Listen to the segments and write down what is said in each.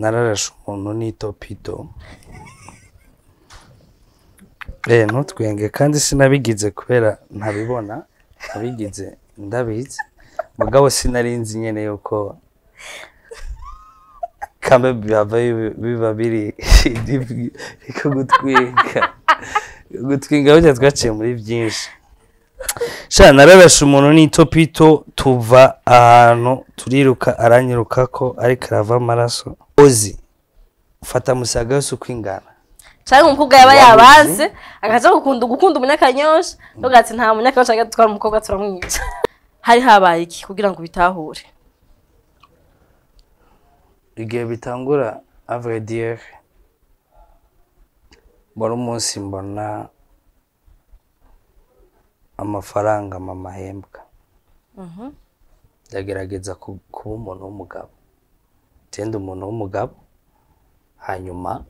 nararashe umuntu n'itopito eh ntutwenge kandi sinabigize kubera ntabibona. Nabigize ndabizi. Mugabo sinarinzi nyene yuko byava biba biri gutwinga. Gutwinga burya twaciye muri byinshi. Sha nararashe umuntu n'itopito tuva ahantu turiruka aranyiruka ko ariko arava amaraso. Ozi ufata musaga yose uko ingana cyangwa umukobwa yaba yabanze akaza gukunda gukunda umunyakanyosha. Tuvuga ati nta munyakanyosha ajya dutwara umukobwa turamwica. Hari habaye iki? Kugira ngo bitahure igihe bitangura avediyeri mbona umunsi mbona amafaranga mama ahembwa. Ndagerageza ku- kuba umuntu w'umugabo. Tenda umuntu w'umugabo hanyuma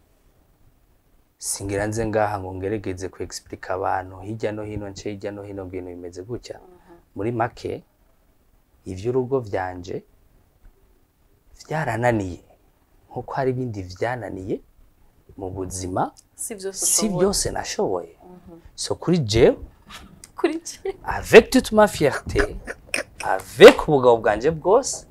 singira nze ngaha ngo ngeregeze ku explica abantu hirya no hino nce hirya no hino ngo ibintu bimeze gutya. Muri make ivy'urugo vyanje vyarananiye. Nkuko hari ibindi vyananiye mu buzima si byose nashoboye. So kuri jewe kuri je avec toute ma fierté. Avec ubugabo bwanje bwose.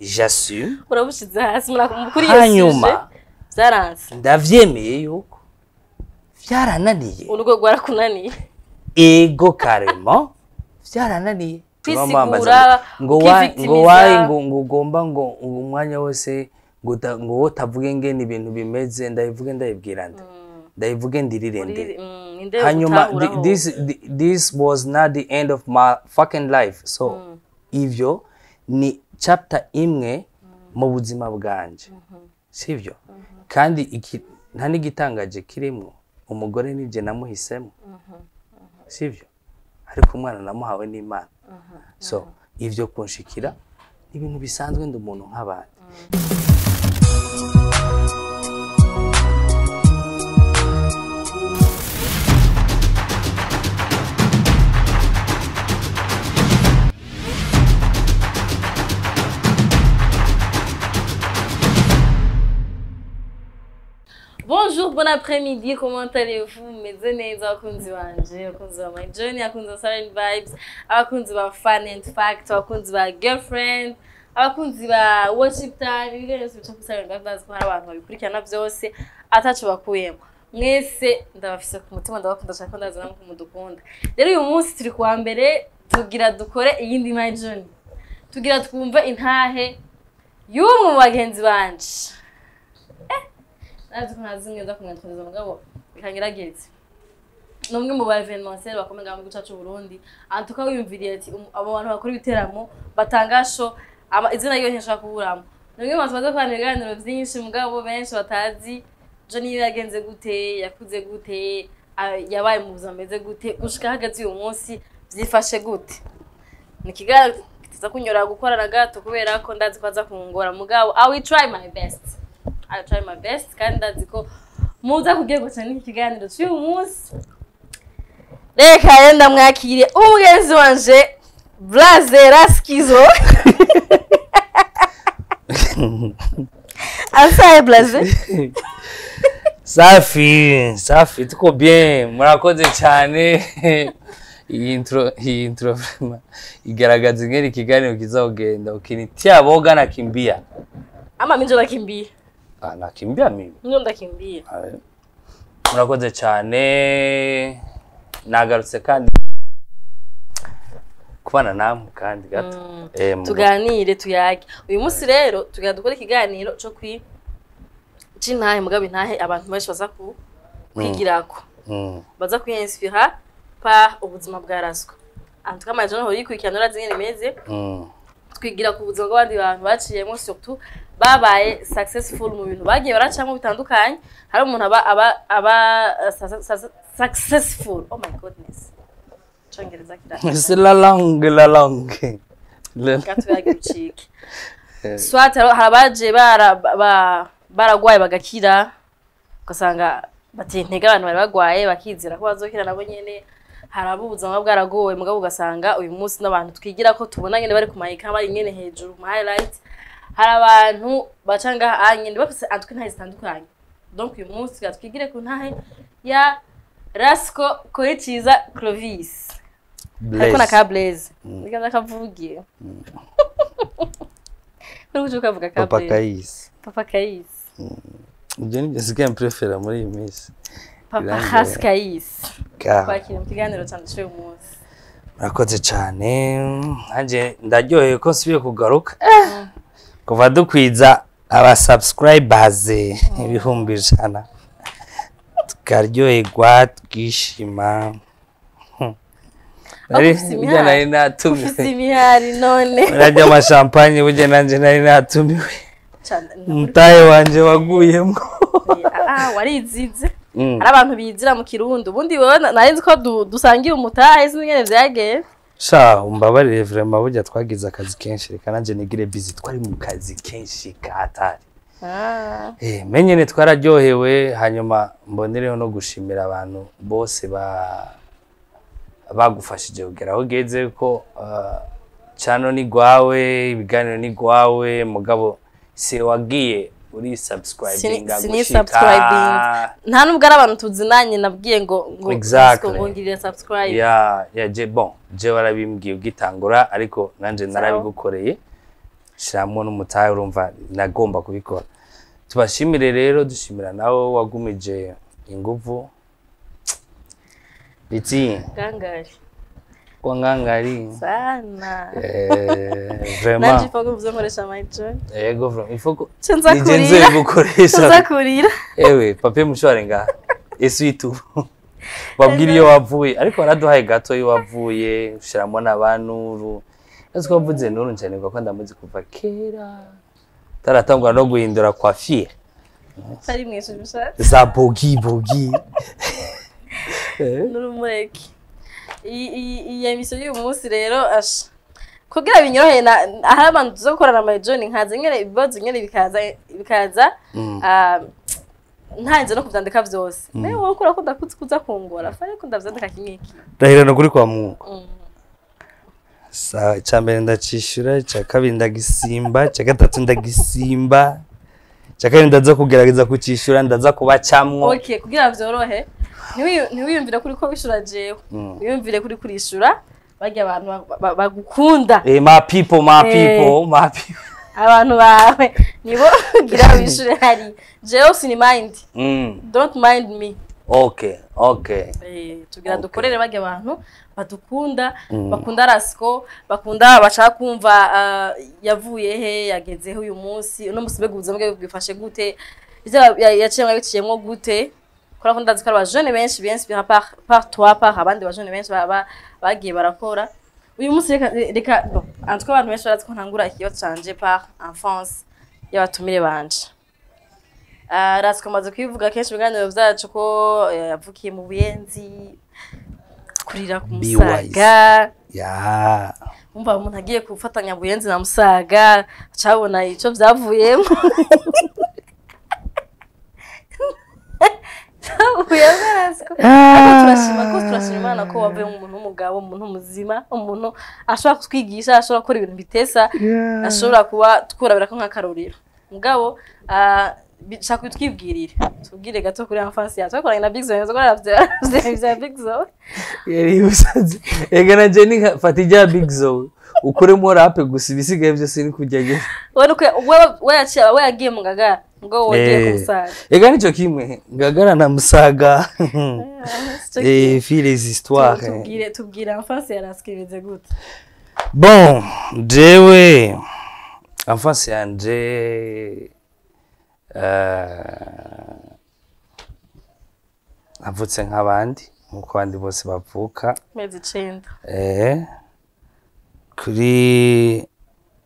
J'assume. Urabushize hasi muri kuri hanyuma byaranze ndavyemeye yuko vyarananiye urugo rwarakunaniye ego karema. Vyarananiye Kwisigura, ngo ngo ugomba ngo ngo umwanya wose ngo uta- ngo utavuge ngene ibintu bimeze ndabivuge ndabibwira nde? Ndabivuge ndirire nde Uri- mm, hanyuma this thi- this was not the end of my fucking life. So ivyo ni chapter imwe mu buzima bwanje. Sivyo? Kandi iki nta n'igitangaje kirimo. Umugore ni byo namuhisemo. Sivyo? Ariko umwana namuhawe n'imana. So ivyo kunshikira ni ibintu bisanzwe ndi umuntu nk'abandi. Bonjour, bon après-midi, comment allez-vous? Meze neza abakunzi banje, abakunzi ba My Journey, abakunzi ba Silent Vibes, abakunzi ba Fun and Fact, abakunzi ba Girlfriend, abakunzi ba Worship Time, ibyo byose bica kuri Silent Vibes, ko hari abantu babikurikirana byose, ataco bakuyemo. Mwese ndabafise ku mutima ndabakunda cyane ko ndazi namwe ko mudukunda. Rero uyu munsi turi kuwa mbere, tugira dukore iyindi My Journey. Tugira twumve intahe y'umwe mu bagenzi banje. Nazi ko ntazi neza kumwatwariza mugabo bikangerageze ni umwe mu ba bakomeye mu gihugu cyacu Burundi antuka wiyumviriye ati "Um, abo bantu bakora ibiteramo batanga show ama izina ryo ntishaka kuburamo. Ni umwe mu bantu baza kubana ibiganiro byinshi mugabo benshi batazi. Jo niyo yagenze gute yakuze gute yabaye mu buzima bumeze gute? Gushika hagati uyu munsi byifashe gute? Ni ikiganiro kiza kunyora gukorana gato kubera ko ndazi ko aza kungora. Mugabo i will try my best. I will try my best. Kandi ndazi ko muza kugiye gucana ikiganiro kiganiro cy'uyu munsi. Reka yenda mwakire umugenzi wanje blaze raskizo asaye blaze safi safi tuko bien murakoze cyane. Iyi intro iyi intro vraiment igaragaza ingene ikiganiro kizogenda ukinitia boga nakimbia ama minjo nakimbia nakimbia mimi. Minjo ndakimbia Ah, murakoze cyane nagarutse kandi kubana namwe kandi gato tuganire tuyage. Uyu munsi rero tugira dukora ikiganiro cyo kwi c'intahe mugabo intahe abantu benshi baza ku kwigirako. Mm, baza kwiyinspira pa ubuzima bwa raswa antuka amajana aho yikurikirana urazi ingene imeze. Mm, twigira ku buzima bw'abandi bantu baciyemo surtout babaye successful mu bintu bagiye baracamo bitandukanye hari umuntu aba aba aba uh, su- su- successful. Oh my goodness. Icongereza kirahita c'est la langue la langue. Yagira ucike swat hari abaje bara ba- baragwaye bagakira ugasanga bateye intege abantu bari bagwaye bakizera ko bazokira nabo nyene. Hari abo ubuzima bwaragowe mugabo ugasanga uyu munsi n'abantu twigira ko tubona nyene bari ku mayika bari nyene hejuru ma highlight hari abantu baca ngaha ah, nyine bafise antwe ntahe zitandukanye. Donc uyu munsi twigire ku ntahe ya rasco koyiciza clovis. Ariko na ka blaze niga ndakavugiye uri kuca ukavuga ka papa kayisi papa kayisi ibyo ni byo sigaye mprefera muri iyi minsi. Papa hasi kayisi Ka- twakira mu kiganiro cyane cy'uyu munsi. Murakoze cyane nanjye ndaryoheye ko nsubiye kugaruka. Kuva dukwiza aba subscribers ibihumbi ijana. Tukaryoherwa twishima. Ufise burya nari natumiwe. Narya amashampanye burya nanjye nari natumiwe. Umutahe wanje waguyemo. Ah warizize. Mm. hari abantu bizira mu kirundi. Ubundi nari nzi ko du- dusangiye umutahe sinzi ingene vyagenze sha umbabarire vraiment burya twagize akazi kenshi reka nanjye nigire busy twari mu kazi kenshi katari. Ah, Eh, menyene twararyohewe hanyuma mbonereho no gushimira abantu bose ba bagufashije kugera aho ugeze ko uh, cano ni gwawe ibiganiro ni gwawe mugabo se wagiye uri sini subscribing. nta nubwo ari abantu tuzinanye nabwiye ngo ngo Exactly. ngo ngirire subscribe. Ya ya je bon je warabimbwiye ugitangura ariko nanje narabigukoreye. Shiramwo n'umutahe urumva nagomba kubikora. Tubashimire rero dushimira nawe wagumije inguvu. Biti gangari kwa ngangari sana. Eh, nanje vraiment. Ifa ko mvuze nkoresha my john yego vraiment il faut ko Ce nza nije kurira. nze nza gukoresha kurira. Ewe papier mushware ngaha eswitu wabwira iyo wavuye ariko waraduhaye gato iyo wavuye ushiramwo n'abanuru ese ko wavuze nuru ncanirwa ko ndamuzi kuva kera. Taratangura no guhindura coiffure ari mwese bishatse za bogi bogi. N'urumureke. Iyi emisiyo y'uyu munsi rero asha kugira binyoroheye na hari abantu tuza gukorana my john nkaza nyene ibibazo nyene bikaza bikaza Mm. ah, ntanze no kuvyandika vyose nawe wowe ukora ko udakutse kuza kungora ariko ndavyandika kimwe kimwe. Ndahirana kuri kwa mungu Mm. icya mbere ndacishura icya kabiri ndagisimba icya gatatu ndagisimba. Icya kabiri ndaza kugerageza kucishura ndaza kubacamwo okay kugira ntiwiyu- ntiwiyumvire kuri ko wishura jewe Mm. wiyumvire kuri kurishura barya abantu ba- ba- bagukunda Eh, my people, my Eh. people, my people. abantu bawe nibo ugira wishure hari jewe sini mind Mm. don't mind me Okay, okay. Eh, tugira dukorere barya abantu badukunda bakunda rasiko bakunda bashaka kumva ah, yavuye he yagezeho uyu munsi uno munsi mbega ubuzima bwe bwifashe gute ivyo ya- yaciyemwo biciyemwo gute kubera ko ndazi ko ari abajene benshi par toi par abandi bajene benshi bagiye barakora. Uyu munsi reka cas abantu benshi barazi ko ntangura ikibazo canje par enfance y'abatumire banje. Uh, rasiko maze kubivuga kenshi mu biganiro vyacu ko eh, yavukiye mu buyenzi kurira ku musaga. Yeah. umva umuntu agiye gufatanya buyenzi na musaga acabona rasiko ariko turashima ko turashima imana ko wavuye mu muntu w'umugabo umuntu muzima umuntu ashobora kutwigisha ashobora gukora ibintu bitesa ashobora kuba tworabira ko nk'akarorero. Mugabo ah, bi- shaka utwibwirire tubwire gato kuri enfance yacu twakoranye na big zone twakorana vya vya big zone Yari usaze. Ega na Jenny fata ijya Big Zo. Ukuremo rap gusa ibisigaye byose ni kujya gera. we nuko we- we yaciye we yagiye mu ngagara ngo wagiye ku musaga Ega nico kimwe. Ngagara na Musaga. Eh, files histoires. tubwire tubwire enfance yarasike imeze gute Bon, jewe enfance yanje uh, navutse nk'abandi nk'uko abandi bose bavuka. Mezi icenda. Eh, kuri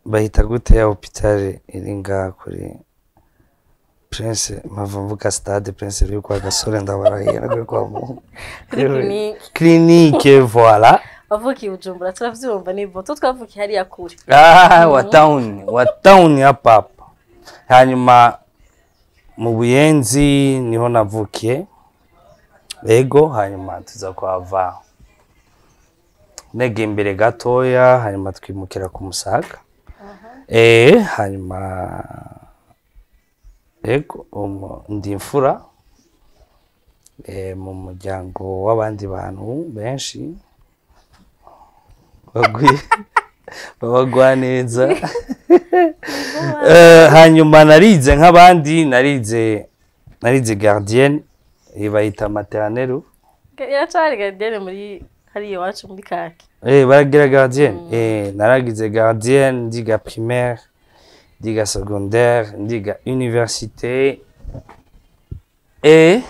bahita gute ya hopitale iri ngaha kuri prince mpava mvuga stade prince ruri kwa gasore ndabarahiye no kwa mu Kuri clinique. clinique voilà. Wavukiye bujumbura turavyumva ni voto twavukiye hariya kure. Ah, wa town wa town hapa hapa hanyuma mu buyenzi ni ho navukiye. Ego hanyuma tuza kuhava negeye imbere gatoya hanyuma twimukira ku musaga. Eh hanyuma ego umu- ndi imfura eh, mu muryango w'abandi bantu benshi. Bagwi babagwa neza Eh, hanyuma narize nk'abandi narize narize gardienne eh, bayita maternelle iracari gadene muri hariya iwacu muri kaki. Eh, baragira gardienne eh, naragize gardienne ndiga primaire ndiga secondaire ndiga université. Eh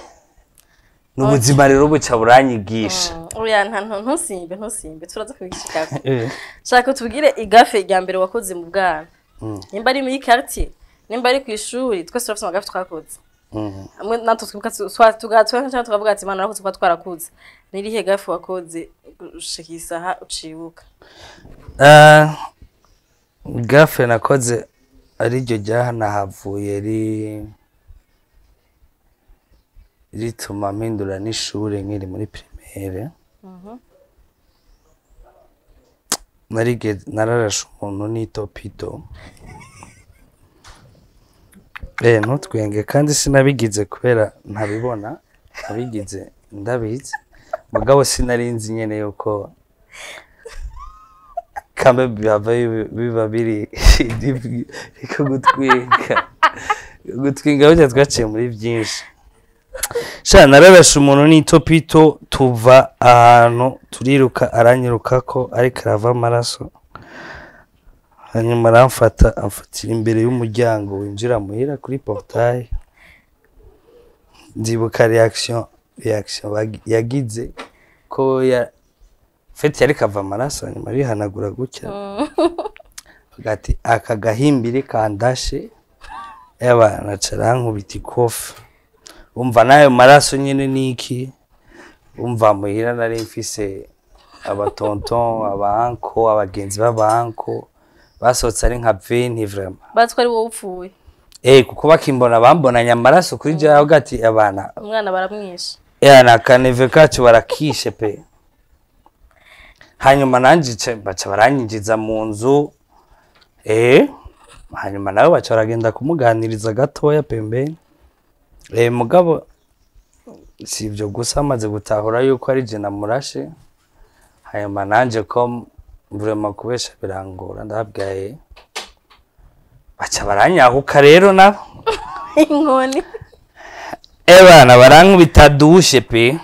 n'ubuzima rero buca buranyigisha. Oya nta ntu- ntusimbe ntusimbe. Turaza kubishikako. Eh, shaka tubwire igafe rya mbere wakoze mu bwana. Mm. nimba ari muri quartier nimba ari ku ishuri twese turafite amagafe twakoze. Amwe natwe twibuka tukavuga ati mana narakoze kuba twarakuze. Ni irihe gafe wakoze ushika isaha ucibuka. Ah, gafe nakoze ari ryo ryahanahavuye ri rituma mpindura n'ishure nkiri muri primaire. Narige nararashe umuntu n'itopito eh ntutwenge kandi sinabigize kubera ntabibona. Nabigize ndabizi. Mugabo sinari nzi nyene yuko kambe bihava biba- biba biri gutwinga. Gutwinga burya twaciye muri byinshi. Sha nararashe umuntu n'itopito tuva ahantu turiruka aranyirukako ariko arava amaraso. Hanyuma aramfata amfatira imbere y'umuryango winjira muhira kuri reaction reaction bagi- yagize ko ya fete yari kava amaraso hanyuma arihanagura gutya. Agati aka gahimbiri kandashe. Yaba nacara nkubita ikofi. Umva n'ayo maraso nyine niki umva muhira nari mfise abatonton abanko abagenzi b'abanko basohotse ari nka veni vrema ko ari wowe upfuye. Eh kuko bakimbona bambonanye amaraso kuri jewe avuga ati abana. Umwana baramwishe. Ya na kaneve kacu barakishe pe. Hanyuma nanje ce- baca baranyinjiza mu nzu. Eh hanyuma nawe baca baragenda kumuganiriza gatoya pembeni eh mugabo si ibyo gusa amaze gutahura yuko ari je namurashe hanyuma nanje ko vrema kubesha birangora ndababwaye baca baranyahuka rero nabo. Inkoni. Ebana barankubita dushe pe.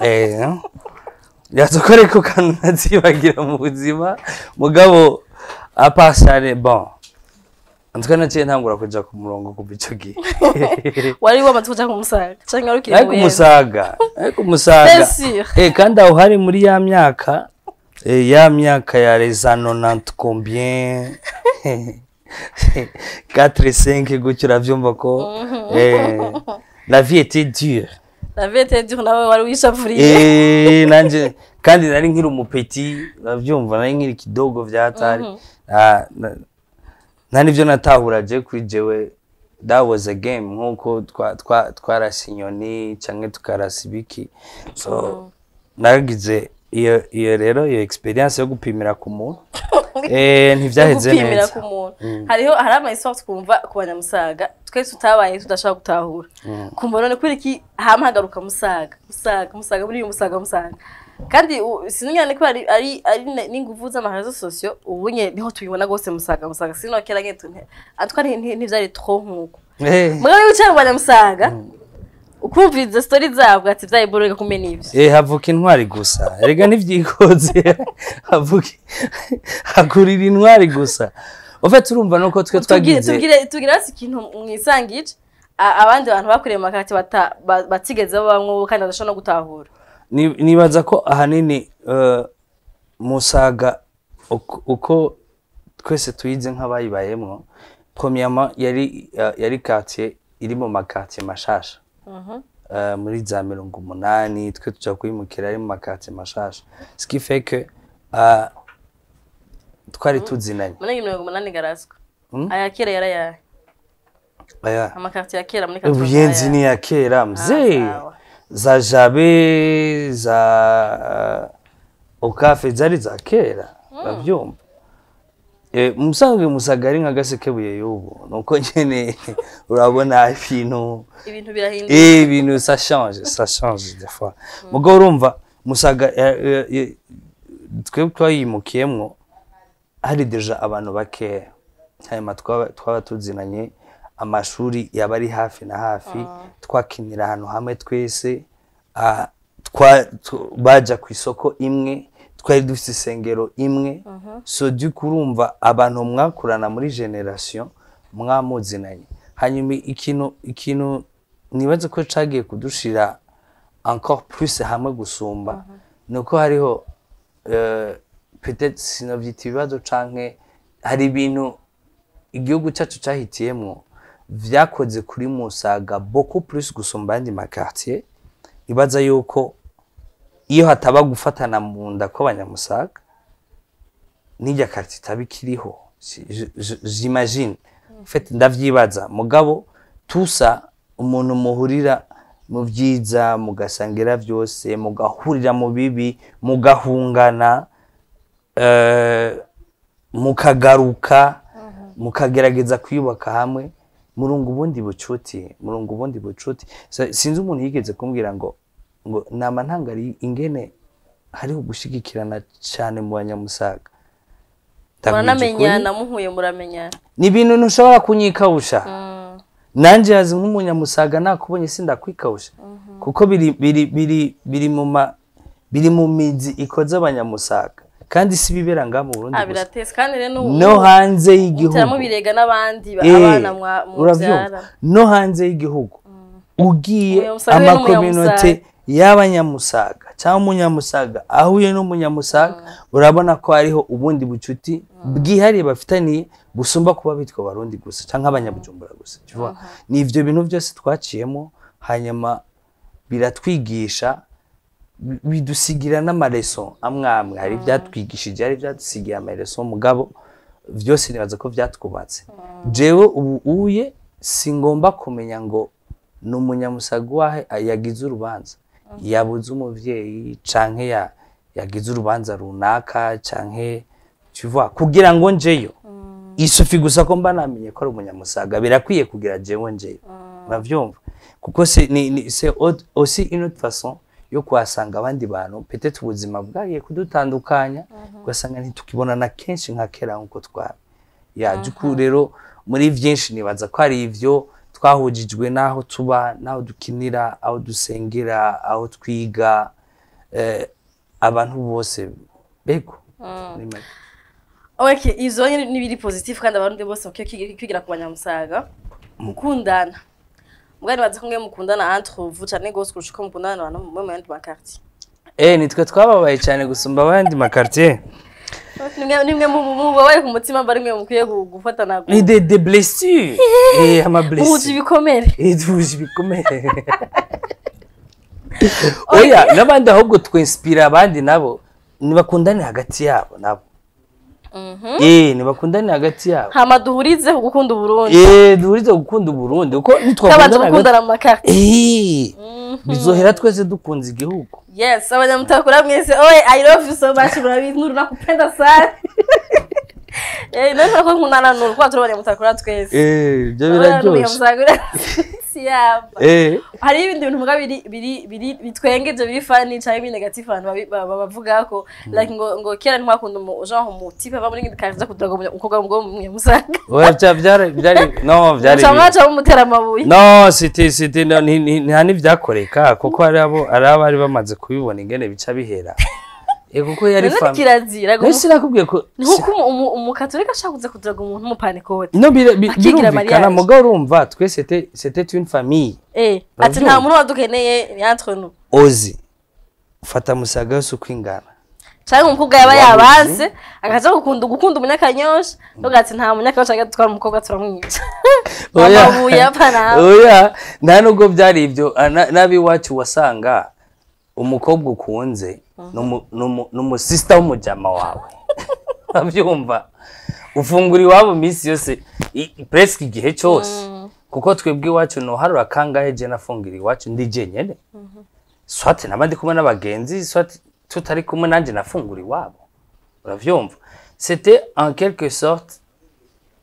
Eh yazokore ko kantu nazibagira mu buzima. Mugabo apasare bon. Ntangura kuja ku murongo kuva ico gihe wari wamaze kuja kumusaga canke wari ukiri ariko mu Buyenzi? umusaga ariko umusaga Bien sûr. eh kandi aho hari muri ya myaka ya myaka ya années 90 combien 4 5 gutyo uravyumva ko la vie était dure la vie était dure nawe wari wishavuriye Eh, nanje kandi nari nkiri umupeti uravyumva nari nkiri kidogo vyatari nta nivyo natahura je kuri jewe that was a game nk'uko twa- twa- twarasa inyoni canke tukarasa ibiki. So naragize iyo iyo rero iyo experience yo gupimira ku muntu. Eh ntivyaheze gupimira neza. muntu. Hariho hari ama histoire twumva ku banyamusaga. Twese tutabaye tudashaka gutahura. Kumva none kuri iki hama hagaruka musaga. Musaga musaga muri uyu musaga musaga. Kandi sinigana ko ari ari ari n'inguvu z'amarezo sosiyo ubu nye ni ho tubibona gose musaga. Musaga sino kera tunte atwa ntivyari trop nk'uko eh. Mugabo wicaye mu banyamusaga ukumviriza story zabo ati vyayiboroga kumena ivyo Eh havuka intwari gusa. Erega ntivyikoze havuka hakurira intwari gusa. Ufite urumva nuko twe twagize tubwire tubwire hasi ikintu mwisangije abandi bantu bakuriye mu makati batigeze babamwo kandi badashobora no gutahura. Nibaza ko ahanini eh, musaga uko- twese tuyize nk'abayibayemwo premièrement yari yari quartier iri mu makartier mashasha Eh, muri za mirongo umunani twe tuja kwimukira ari mu makartier mashasha eh, twari tuzinanye muri mirongo umunani garaswa Mm. aya kera Aya. amakartier ya kera muri Katumba ubuyenzi ni ayahe? ya kera mzee sawa. Za jabe za uh, okafe zari za kera uravyumva Eh, musanzwe musaga ari nka gasekebuye y'ubu nuko nyene urabona ibintu ibintu birahinduka Eh, ibintu ça change ça change des fois. Mugo urumva musaga eh, eh, eh, twebwe twayimukiyemwo hari deja abantu bakeya hanyuma twaba tuzinanye amashuri yaba ari hafi na hafi twakinira ahantu hamwe twese ah, baja ku isoko imwe twari dufite isengero imwe. So urumva abantu mwakurana muri generation mwamuzinanye hanyuma ikintu ikintu nibaze ko cagiye kudushira encore plus hamwe gusumba nuko hariho euh, peut-être sinovyita ibibazo canke hari ibintu igihugu cyacu cyahitiyemwo vyakoze kuri musaga beaucoup plus gusumba ayandi makartier ibaza yuko iyo hataba gufatana mu nda kw'abanyamusaga n'irya kartier itaba ikiriho. J'imagine en fait ndavyibaza. Mugabo tusa umuntu muhurira mu vyiza mugasangira vyose mugahurira mu bibi mugahungana eh, mukagaruka mukagerageza kwiyubaka hamwe. Murunga ubundi bucuti murunga ubundi bucuti. Sinzi umuntu yigeze kumbwira ngo ngo nama ntangari ingene hariho gushigikirana cyane mu banyamusaga. Ukuri, muhuye muramenyana ni ibintu ntushobora kunyikawusha nanjye yazi nk'umunyamusaga nakubonye sindakwikawusha kuko biri biri biri biri mu ma biri mu mizi ikoze abanyamusaga. Kandi si bibera ngaha mu Burundi ah gusa. kandi rero no hanze y'igihugu. Muteramo birega n'abandi ba- Eh, abana mwa- uravyumva mubyara no hanze y'igihugu. Ugiye Umunyamusaga. we amakominote y'abanyamusaga cyangwa umunyamusaga. Ahuye n'umunyamusaga urabona ko hariho ubundi bucuti bwihariye bafitaniye busumba kuba bitwa abarundi gusa cyangwa abanyabujumbura gusa. Vois. ni ivyo bintu byose twaciyemo hanyuma biratwigisha bi- bidusigira n'amareso amwe amwe. Hari ibyatwigishije hari ibyadusigiye amareso. Mugabo byose nibaza ko byatwubatse jewe ubu uye singomba kumenya ngo ni umunyamusaga wahe yagize urubanza. Yabuze umuvyeyi canke ya yagize urubanza runaka canke vois kugira ngo njeyo. Isufi gusa ko mba namenye ko ari umunyamusaga. Birakwiye kugira jewe njeyo. Uravyumva kuko c'est ni, au- aussi une façon yo kuhasanga abandi bantu peut-être ubuzima bwagiye kudutandukanya ugasanga ntitukibonana kenshi nka kera nk'uko twari. Ya juku rero muri vyinshi nibaza ko hari ivyo twahujijwe n'aho tuba n'aho dukinira aho dusengera aho twiga eh, abantu bose. Bego izo nyine ni biri positif kandi abarundi bose kwigira ku banyamusaga. Mukundana mbwa nibaza ko mwe mukundana entre cyane gose kurusha uko mukundana n'abantu mwe mu yandi makartier eh nitwe twababaye cyane gusumba abandi makartier nimwe nimwe mu- mubabaye ku mutima mba rimwe mukwiye gu- gufatana ni de de blessure eh ama blessure ibikomere eh duhuje ibikomere oya n'abandi ahubwo twinspira abandi nabo nibakundane hagati yabo nabo. Eh nibakundane hagati yabo. Hama duhurize ku gukunda uburundi. Eh duhurize gukunda uburundi uko twabanje nitwakundana hagati. gukundana mu makartier eh bizohera twese dukunze igihugu. Yes abanyamutakura mwese oye i love you so much murabizi nuru nakupenda sana eh none ko nkundana nuru kwa turi abanyamutakura twese ibyo Urabona biraryoshe n'umunyamusaga si yamba eh hari ibindi bintu biri biri bitwengeje biri fani cyangwa biri negative abantu bavuga ko like ngo ngo kera ntwakunda umu genre umu type ava muri ngindi kaje kugira ngo umukobwa no byari cyangwa cyangwa umutera amabuye no siti siti ni- ni- nta n'ibyakoreka kuko hari abo abari bamaze kubibona ingene bica bihera eh kuko yari fami kirazira ngo nese nakubwiye ko umu- umukatolika kugira ngo umuntu no bira- bi- Bakigira birumvikana mugabo urumva twe c'était c'était une famille. Eh ati nta muntu wadukeneye ni entre nous. Ozi fata musaga yose uko ingana. Cyangwa umukobwa yaba yabanze akaza gukunda gukunda umunyakanyosha. Nubwo ati nta munyakanyosha ajya dutwara umukobwa turamwica amabuye apana oya. Nta nubwo byari ibyo na- n'ab'iwacu wasanga umukobwa ukunze n'umu- n'umu- n'umusista w'umujama wawe. Urabyumva ufungura iwabo iminsi yose presque igihe cyose. Kuko twebwe iwacu noharura kangahe je nafungira iwacu ndi jenyene swati naba ndi kumwe n'abagenzi swati tutari kumwe nanjye nafungura iwabo. Uravyumva c'était en quelque sorte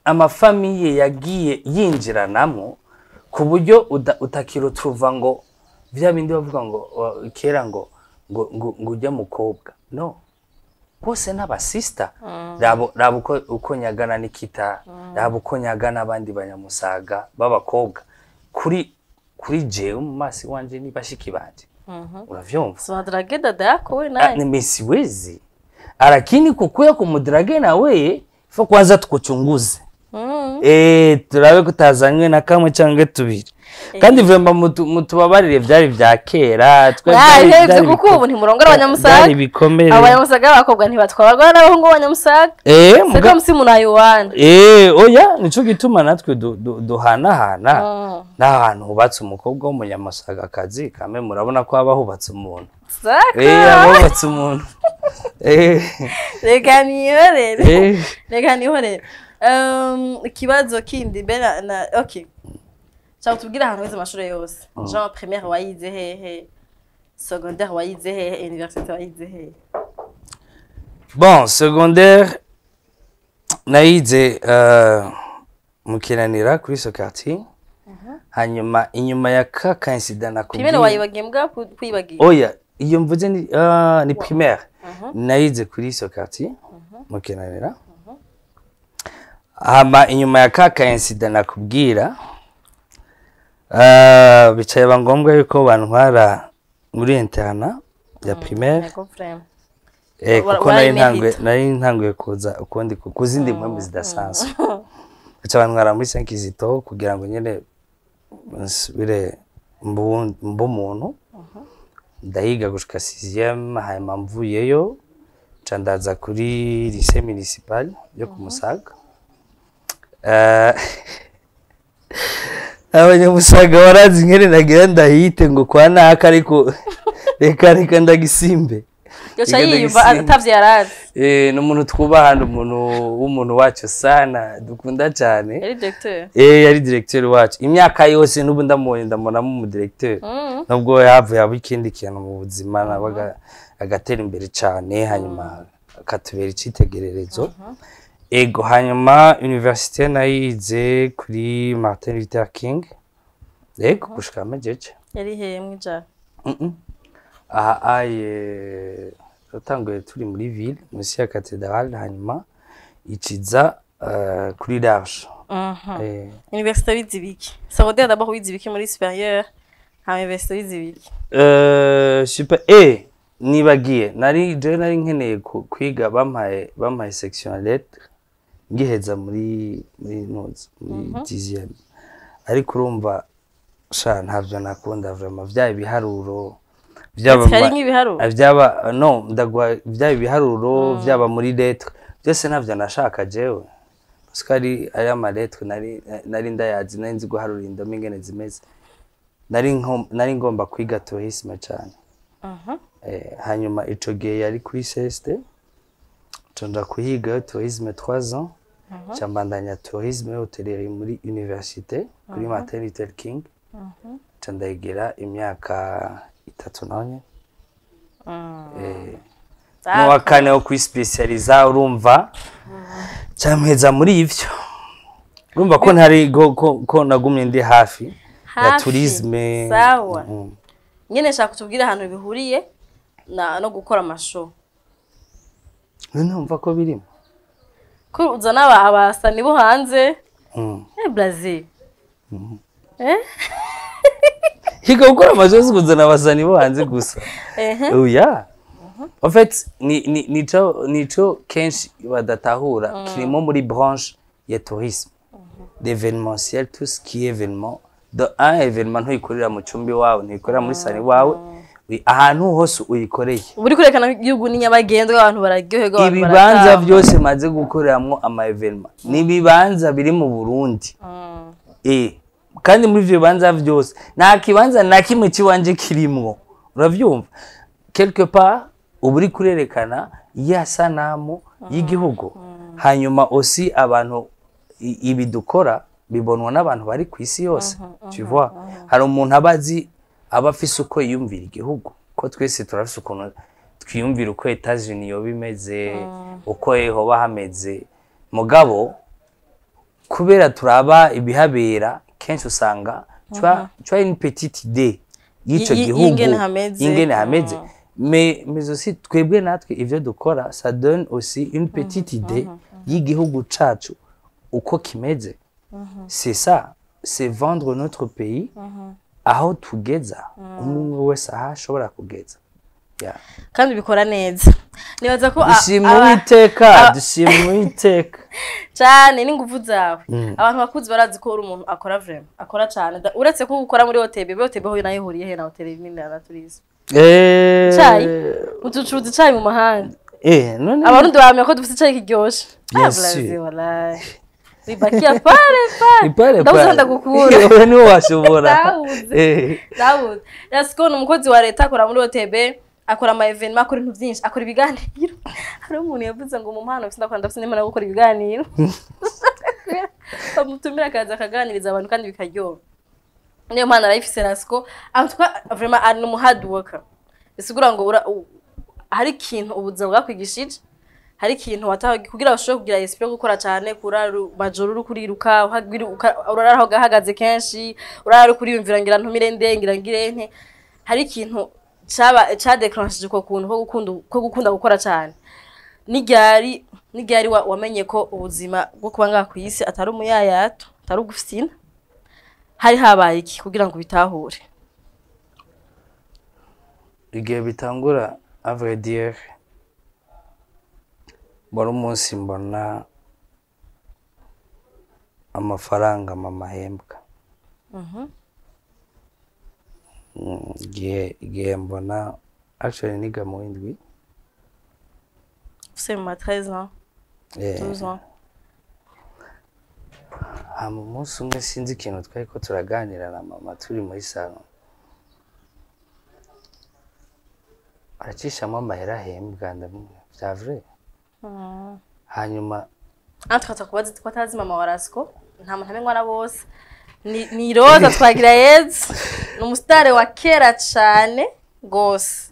amafamiye yagiye yinjiranamo ku buryo utakirutuva ngo vya bindi bavuga ngo kera ngo ngo ujya mukobwa. No. Bose n'abasista raba raba uko uko nyagana nikita raba uko nyagana abandi banyamusaga b'abakobwa. Kuri kuri jewe mu maso iwanje ni bashiki banje. Uravyumva? So drage dada yako we Ah, naye ni siwezi lakini kukuya kumudrage na weye fo kwanza tukuchunguze Mm. eh turabe kutazanywe na kamwe cyangwa tubiri kandi vrema mutu- mutubabarire byari bya kera ntibyo byari kuko ubu ntimurongora abanyamusaga abanyamusaga b'abakobwa ntibatwarwa n'abahungu b'abanyamusaga eh c'est muga comme si munayowana eh oya nico gituma natwe du- du- duhanahana. Mm. n'ahantu hubatse umukobwa w'umunyamasagakazi kame murabona ko haba hubatse umuntu. Saka. Eh haba hubatse umuntu. Eh. Reka nihorere. Eh. Reka nihorere. Um, ikibazo kindi mbere na okay. Shaka tubwire ahantu wize amashuri yose jean primaire wayize hehe secondaire wayize hehe université wayize hehe Bon, secondaire, nayize uh, mu Kinanira kuri so quartier. Hanyuma inyuma ya ka ka incident nakubwiye. primaire wayibagiye mbwa ku- kwibagiye Oya, iyo mvuze ni ni primaire. Nayize kuri so quartier mu Kinanira. Hama inyuma ya ka ka incident nakubwira. Uh, bicaye ngombwa yuko bantwara muri interna ya. Yego, vraiment. Eh, kuko nari ntanguye kuza ukundi ku zindi mpamvu zidasanzwe. Aca bantwara muri Saint Kizito kugira ngo nyine nsubire mbu mbu umuntu ndahiga gushika 6e hanyuma mvuyeyo ndaza kuri lycée municipal yo ku Musaga. Eh, abanyamusaga barazi ngene nagira ndahite ngo kwa naka ariko reka reka ndagisimbe. Igenda yiyumva gisimba. atavye yarazi. Eh, ni umuntu twubaha ni umuntu w'umuntu wacu sana dukunda cyane. Yari directeur. Eh yari wacu. Imyaka yose n'ubu ndamubonye ndamubonamo umudirecteur Mm. nubwo yavuye aba ikindi kintu mu buzima nabaga agatera imbere cyane hanyuma akatubera icyitegererezo. Ego. Hanyuma université nayize kuri Martin Luther King. Ego gushika majeje yari hehe mwijara Mhm. aha aye yatanguye turi muri ville munsi ya cathedrale hanyuma iciza eh, kuri large. Mhm. Eh, université wize ibiki secondaire d'abord wize ibiki muri supérieur. Hama université wize ibiki eh, super eh nibagiye. Nari je nari nkeneye kwiga bampaye bampaye section lettre ngiheza muri muri noze muri dixième ariko urumva sha ntavyo nakunda vraiment vya ibiharuro vyaba hari ma- nk'ibiharuro? byaba no ndagwa byaba ibiharuro byaba muri lettre byose ntabyo nashaka jewe. Que ari aya ma lettre nari ndayazi nari nzi guharura indome ingene zimeze. Nari ngomba kwiga tourisme cyane. Mhm. eh, hanyuma ico gihe yari kuri CST tonda kuhiga tourisme 3 ans. Cyambandanya tourisme hotellerie muri université kuri Martin Luther King. Candayigira imyaka itatu eh, n'uwa kane wo kwispecializa urumva cyampeza muri ivyo. Urumva ko ntari ko, nagumye ndi hafi ya Hafi, tourisme. sawa. Mhm. nyene shaka kutubwira ahantu bihuriye na no gukora amashow. Numva ko birimo. Ko uzana aba abasani bo hanze. Mm. eh Brazil. Eh? Higa gukora amajosi kuzana abasani bo hanze gusa. Oya ni ni nico kenshi badatahura. Kirimo muri branche ya tourisme. L'événementiel tout ce qui est événement. Un événement ntuyikorera mu cumbi wawe ntuyikorera muri sani wawe. Uri- ahantu hose uyikoreye. Uri kurekana igihugu ni nyabagendwa abantu bararyoherwa ibibanza byose maze gukoreramo ama evenement ni ibibanza biri mu Burundi. Mm. eh kandi muri ivyo bibanza byose nta kibanza na kimwe kiwanje kirimwo. Uravyumva? Quelque part uba uri kurerekana ya sanamu y'igihugu. Hanyuma aussi abantu ibi dukora bibonwa n'abantu bari ku isi yose. Tu vois? hari umuntu aba azi aba afise uko yiyumvira igihugu. Ko twese turafise ukuntu twiyumvire uko Etats-Unis yoba imeze uko hoba hameze mugabo kubera turaba ibihabera kenshi usanga twa twa une petite idée y'ico Y- y- gihugu. y'ingene hameze. Mm. mais mais aussi twebwe natwe ivyo dukora ça donne aussi une petite idée y'igihugu cacu uko kimeze. C'est ça. C'est vendre notre pays aho tugeza umwe umwe wese aho ashobora kugeza. Kandi ubikora neza. Nibaza ko dushima uwiteka dushima uwiteka. Cyane n'ingufu zawe. Abantu bakuzi barazi ko uri umuntu akora vrema akora cyane uretse ko ukora muri hoteli hoteli ho na yo ihuriye he na hoteli nini na turizi Icayi? utucuruza icyayi mu mahanga? Eh abarundi bamenya ko dufite icyayi kiryoshe. Bibakia pale pale. Ndabuze ndagukura wewe ni we washobora Ndabuze. Eh, yasiko ni umukozi wa leta akora muri OTB akora ama evenement akora ibintu byinshi akora ibiganiro hari umuntu yavuze ngo mu mpano sinda kwanda ndafite n'imana gukora ibiganiro bamutumira akaza akaganiriza abantu kandi bikaryoha niyo mpano arayifise antwa vraiment ari umu hard worker. Bisigura ngo hari ikintu ubuzima bwakwigishije hari ikintu kugira ushobore kugira esprit yo gukora cyane majoro uri kuriruka urara aho gahagaze kenshi urara uri kuriyumvira ngira ntumire nde ngira ngire nte. Hari ikintu caba cadeclenchije ko kuntu ko gukunda ko gukunda gukora cyane n'iryari n'iryari wa- wamenye ko ubuzima bwo kuba ngaha ku isi atari umuyayato atari ugufisina hari habaye iki kugira ngo bitahure igihe bitangura dire wari umunsi mbona amafaranga mama ahembwa igihe mbona actually niga mu w'indwi. Ufise mu ma 13 ans. Eh, 12 ans. Hama umunsi umwe sinzi ikintu twari ko turaganira na mama turi muri salo aracishamo amahera ahembwa ndamubwira. Vya vrai? Hanyuma antwata kubaza ko atazi mama wa rasiko nta muntu amenywa na bose ni, roza twagira yezu. Ni umusitari wa kera cyane rwose.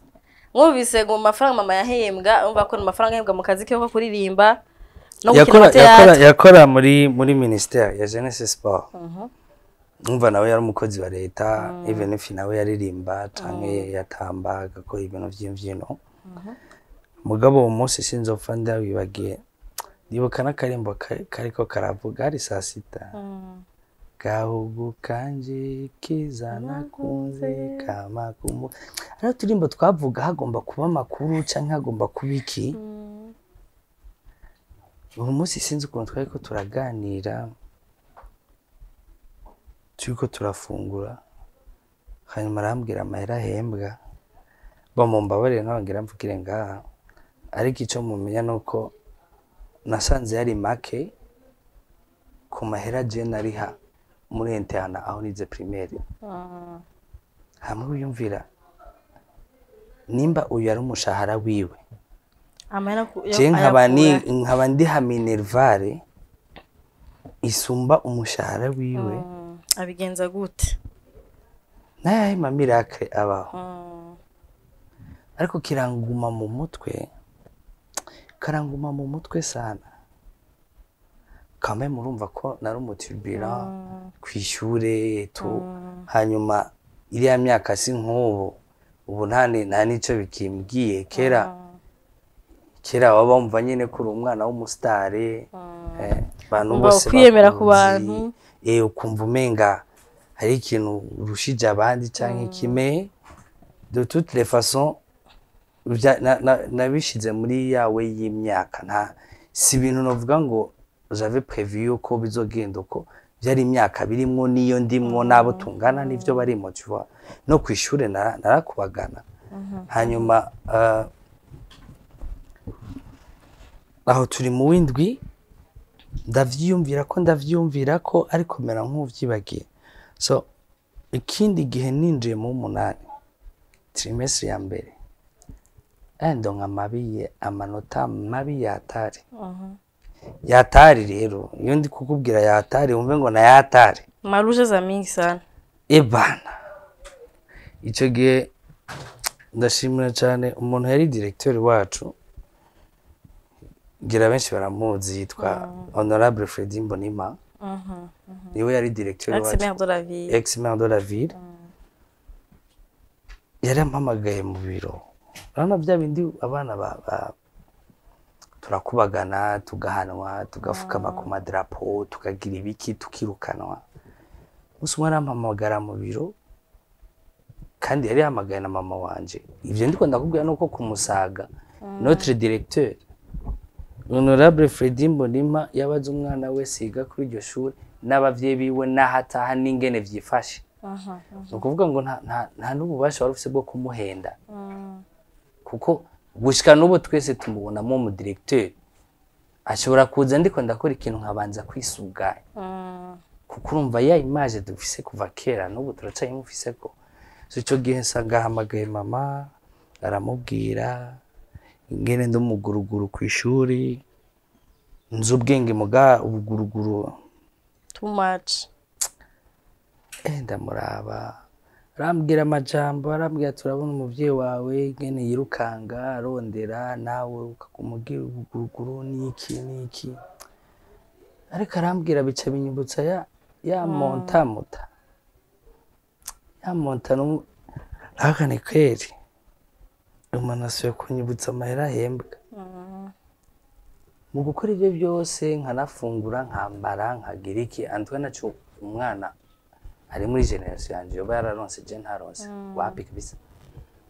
Mwumvise ngo mu mafaranga mama yahembwa umva ko ni amafaranga ahembwa mu kazi ke ko kuririmba no gukina yakora yakora muri muri ministère ya jeunesse sport. Umva nawe yari umukozi wa leta even if nawe yaririmba canke yatamba agakora ibintu vy'imvyino mugabo uwo munsi sinzopfa ndawibagiye ndibuka n'akarimbo ka- kariko karavuga hari saa sita. Gahugu kanje kiza nakunze kama kumu hariho uturimbo twavuga hagomba kuba amakuru canke hagomba kuba iki? Uwo munsi sinzi ukuntu twariko turaganira turiko turafungura. Hanyuma arambwira amahera ahembwa. Bamumbabarire nababwira mvugire ngaha. Ariko ico mumenya nuko nasanze yari make ku mahera je nariha muri interna aho nize primaire. Hamwe wiyumvira nimba uyu ari umushahara wiwe. Nkaba ni nkaba ndiha minervare isumba umushahara wiwe. Mm, abigenza gute? Nayahe ma miracle abaho. Mm, ariko kiranguma mu mutwe karanguma mu mutwe sana. Kame murumva ko nari umuturbira kwishure tu hanyuma iriya myaka si nk'ubu ubu nta ni- nta nico bikimbwiye kera kera waba wumva nyine ko uri umwana w'umusitare eh, abantu bose ukwiyemera ku bantu. eh, ukumva umenga hari ikintu urushije abandi canke kimwe de toutes les façons bya- na- na- nabishize muri yawe y'imyaka. Nta si ibintu novuga ngo j'avais prévu yuko bizogenda uko. Byari imyaka birimwo niyo ndimwo n'abo tungana n'ivyo barimo tu vois. No kw'ishure nara- narakubagana. Hanyuma uh, aho turi mu w'indwi ndavyiyumvira ko ndavyiyumvira ko ariko mera nk'uvyibagiye. So ikindi gihe ninjiye mu w'umunani trimestre ya mbere. Ndonka amabi amanota mabi yatari. Yatari rero. Iyo ndi kukubwira yatari wumve ngo na yatari. Maruje za mingi sana. Ebana icyo gihe ndashimira cyane umuntu yari directeur wacu. Ngira benshi baramuzi yitwa honorable Fredy Mbonima ni we yari directeur Ex wacu. ex maire de la ville. Yari ampamagaye mu biro. Urabona bya bindi abana ba, ba turakubagana tugahanwa tugafukama ku madarapo tukagira ibiki tukirukanwa. Umunsi umwe arampamagara mu biro kandi yari yahamagaye na mama wanje. Ivyo ndiko ndakubwira nuko kumusaga. Notre directeur honorable Fredy Mbonima yabaze umwana wese yiga kuri iryo shuri n'abavyeyi biwe n'aho ataha n'ingene vyifashe ni ukuvuga ngo nta, n'ububasha wari ufise bwo kumuhenda. Kuko gushika n'ubu twese tumubonamo umudirecteur ashobora kuza ndiko ndakora ikintu nkabanza kwisuganya kuko urumva ya image dufise kuva kera n'ubu turacyayimufise ko. Ico gihe nsanga ahamagaye mama aramubwira ingene ndi umuguruguru ku ishuri nzi ubwenge muga ubuguruguru Too much. Eh, ndamuraba. Arambwira amajambo arambwira turabona umuvyeyi wawe ingene yirukanga arondera nawe ukakumubwira ubuguruguru n'iki n'iki? Ariko arambwira bica binyibutsa ya ya montamuta ya monta ariko ni kweri. Umuntu asuye kunyibutsa amahera ahembwa. Mu gukora ibyo byose nkanafungura nkambara nkagira iki? Antwe naco umwana ari muri generation yanje yoba yararonse je ntaronse wapi kabisa?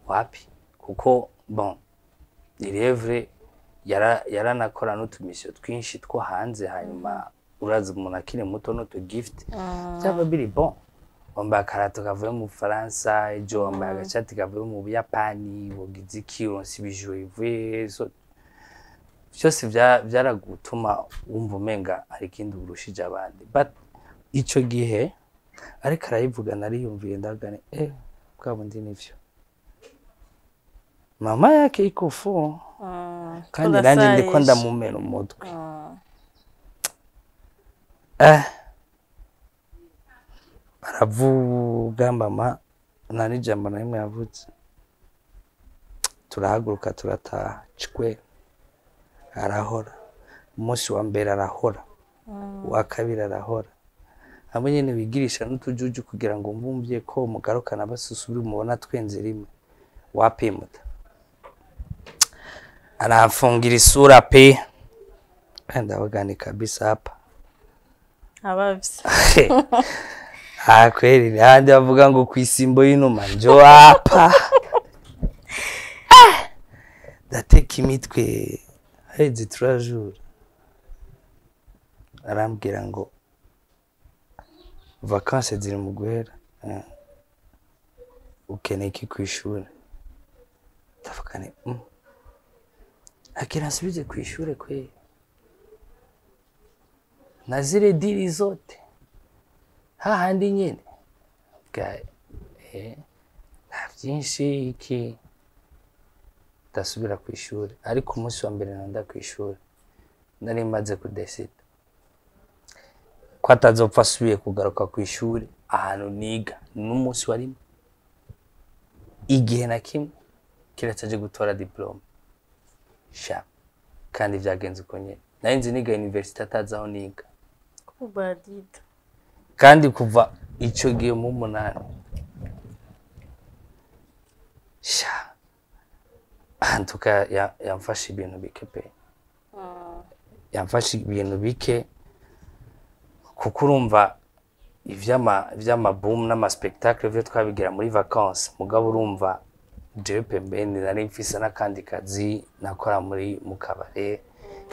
Wapi? Kuko bon irevre yara yaranakora n'utumisiyo twinshi two hanze hanyuma urazi umuntu akiri muto n'utu gift. Byaba biri bon wambaye akarato kavuye mu Bufaransa ejo wambaye agashati kavuye mu Buyapani wagize iki uronse ibijoro bivuye so byose bya- byaragutuma wumva umenga hari ikindi urushije abandi. But ico gihe ariko arayivuga nariyumviye ndagane eh bwa bundi nivyo mama yake iko fu kandi nanjye ndiko ndamumena umutwe. Eh. Baravuga mama nta n'ijambo na rimwe yavuze turahaguruka turataha. Cwe arahora. Umunsi wa mbere arahora. Uwa kabiri arahora. Hamwe nyine bigirisha n'utujuju kugira ngo mbumvye ko mugarukana basusubire mubona twenze rimwe. Wapimuta anafungira isura pe. Ndavuga ni kabisa hapa. Abavye. Ah, kweli handi bavuga ngo kwisimbo y'inuma njo hapa. Ah! ndateka imitwe. Haheze turajura. Arambwira ngo vakanse ziri mu guhera. Eh. ukeneye iki ku ishuri? Ndavuga ni mm. akira nsubize ku ishuri kweli na zile dili zote hahandi nyine eh, nta byinshi iki. Ndasubira ku ishuri. Ariko umunsi wa mbere nanda ku ishuri. Nari maze kudesida ko atazopfa asubiye kugaruka ku ishuri ahantu niga n'umunsi wa rimwe igihe na kimwe kiretse aje gutora diplome sha kandi byagenze uko nyine nari nzi niga universite atazi aho niga. Kandi kuva icyo gihe mu munani. Sha ya- yamfashe ibintu bike pe. Yamfashe ibintu bike kuko urumva ivy'amaboom n'amaspectacle vyo twabigira muri vacances. Mugabo urumva jewe pembeni nari mfise n'akandi kazi nakora muri mu kabare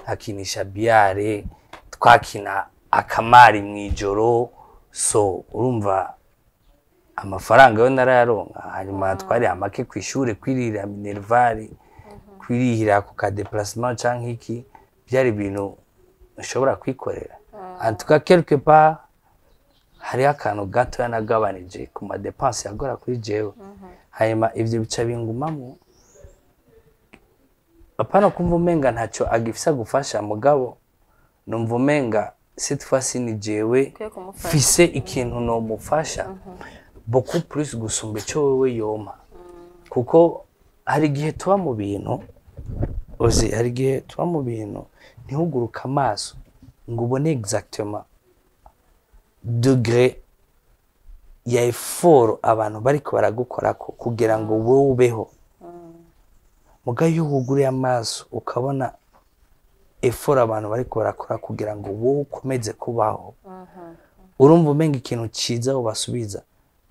nkakinisha biyare twakina akamari mw'ijoro so urumva amafaranga yo narayaronka hanyuma twari amake ku ishuri kwirira minervari kwirihira ku ka déplacement canke iki byari ibintu ushobora kwikorera. En tout cas quelque part hariho akantu gatoya nagabanije ku madepanse yagora kuri jewe. Hanyuma ivyo bica bingumamwo apana kumva umenga ntacyo agifisa gufasha mugabo. Numva umenga fois ni jewe mfise ikintu nomufasha. Beaucoup plus gusumba ico wewe yoma. Kuko hari igihe tuba mu bintu uzi hari igihe tuba mu bintu ntihuguruke amaso. Ngo ubone exactement degre ya eforo abantu bariko baragukorako kugira ngo wowe ubeho. Muga iyo wuguriye amaso ukabona eforo abantu bariko barakora kugira ngo wowe ukomeze kubaho. Urumva umenga ikintu ciza ubasubiza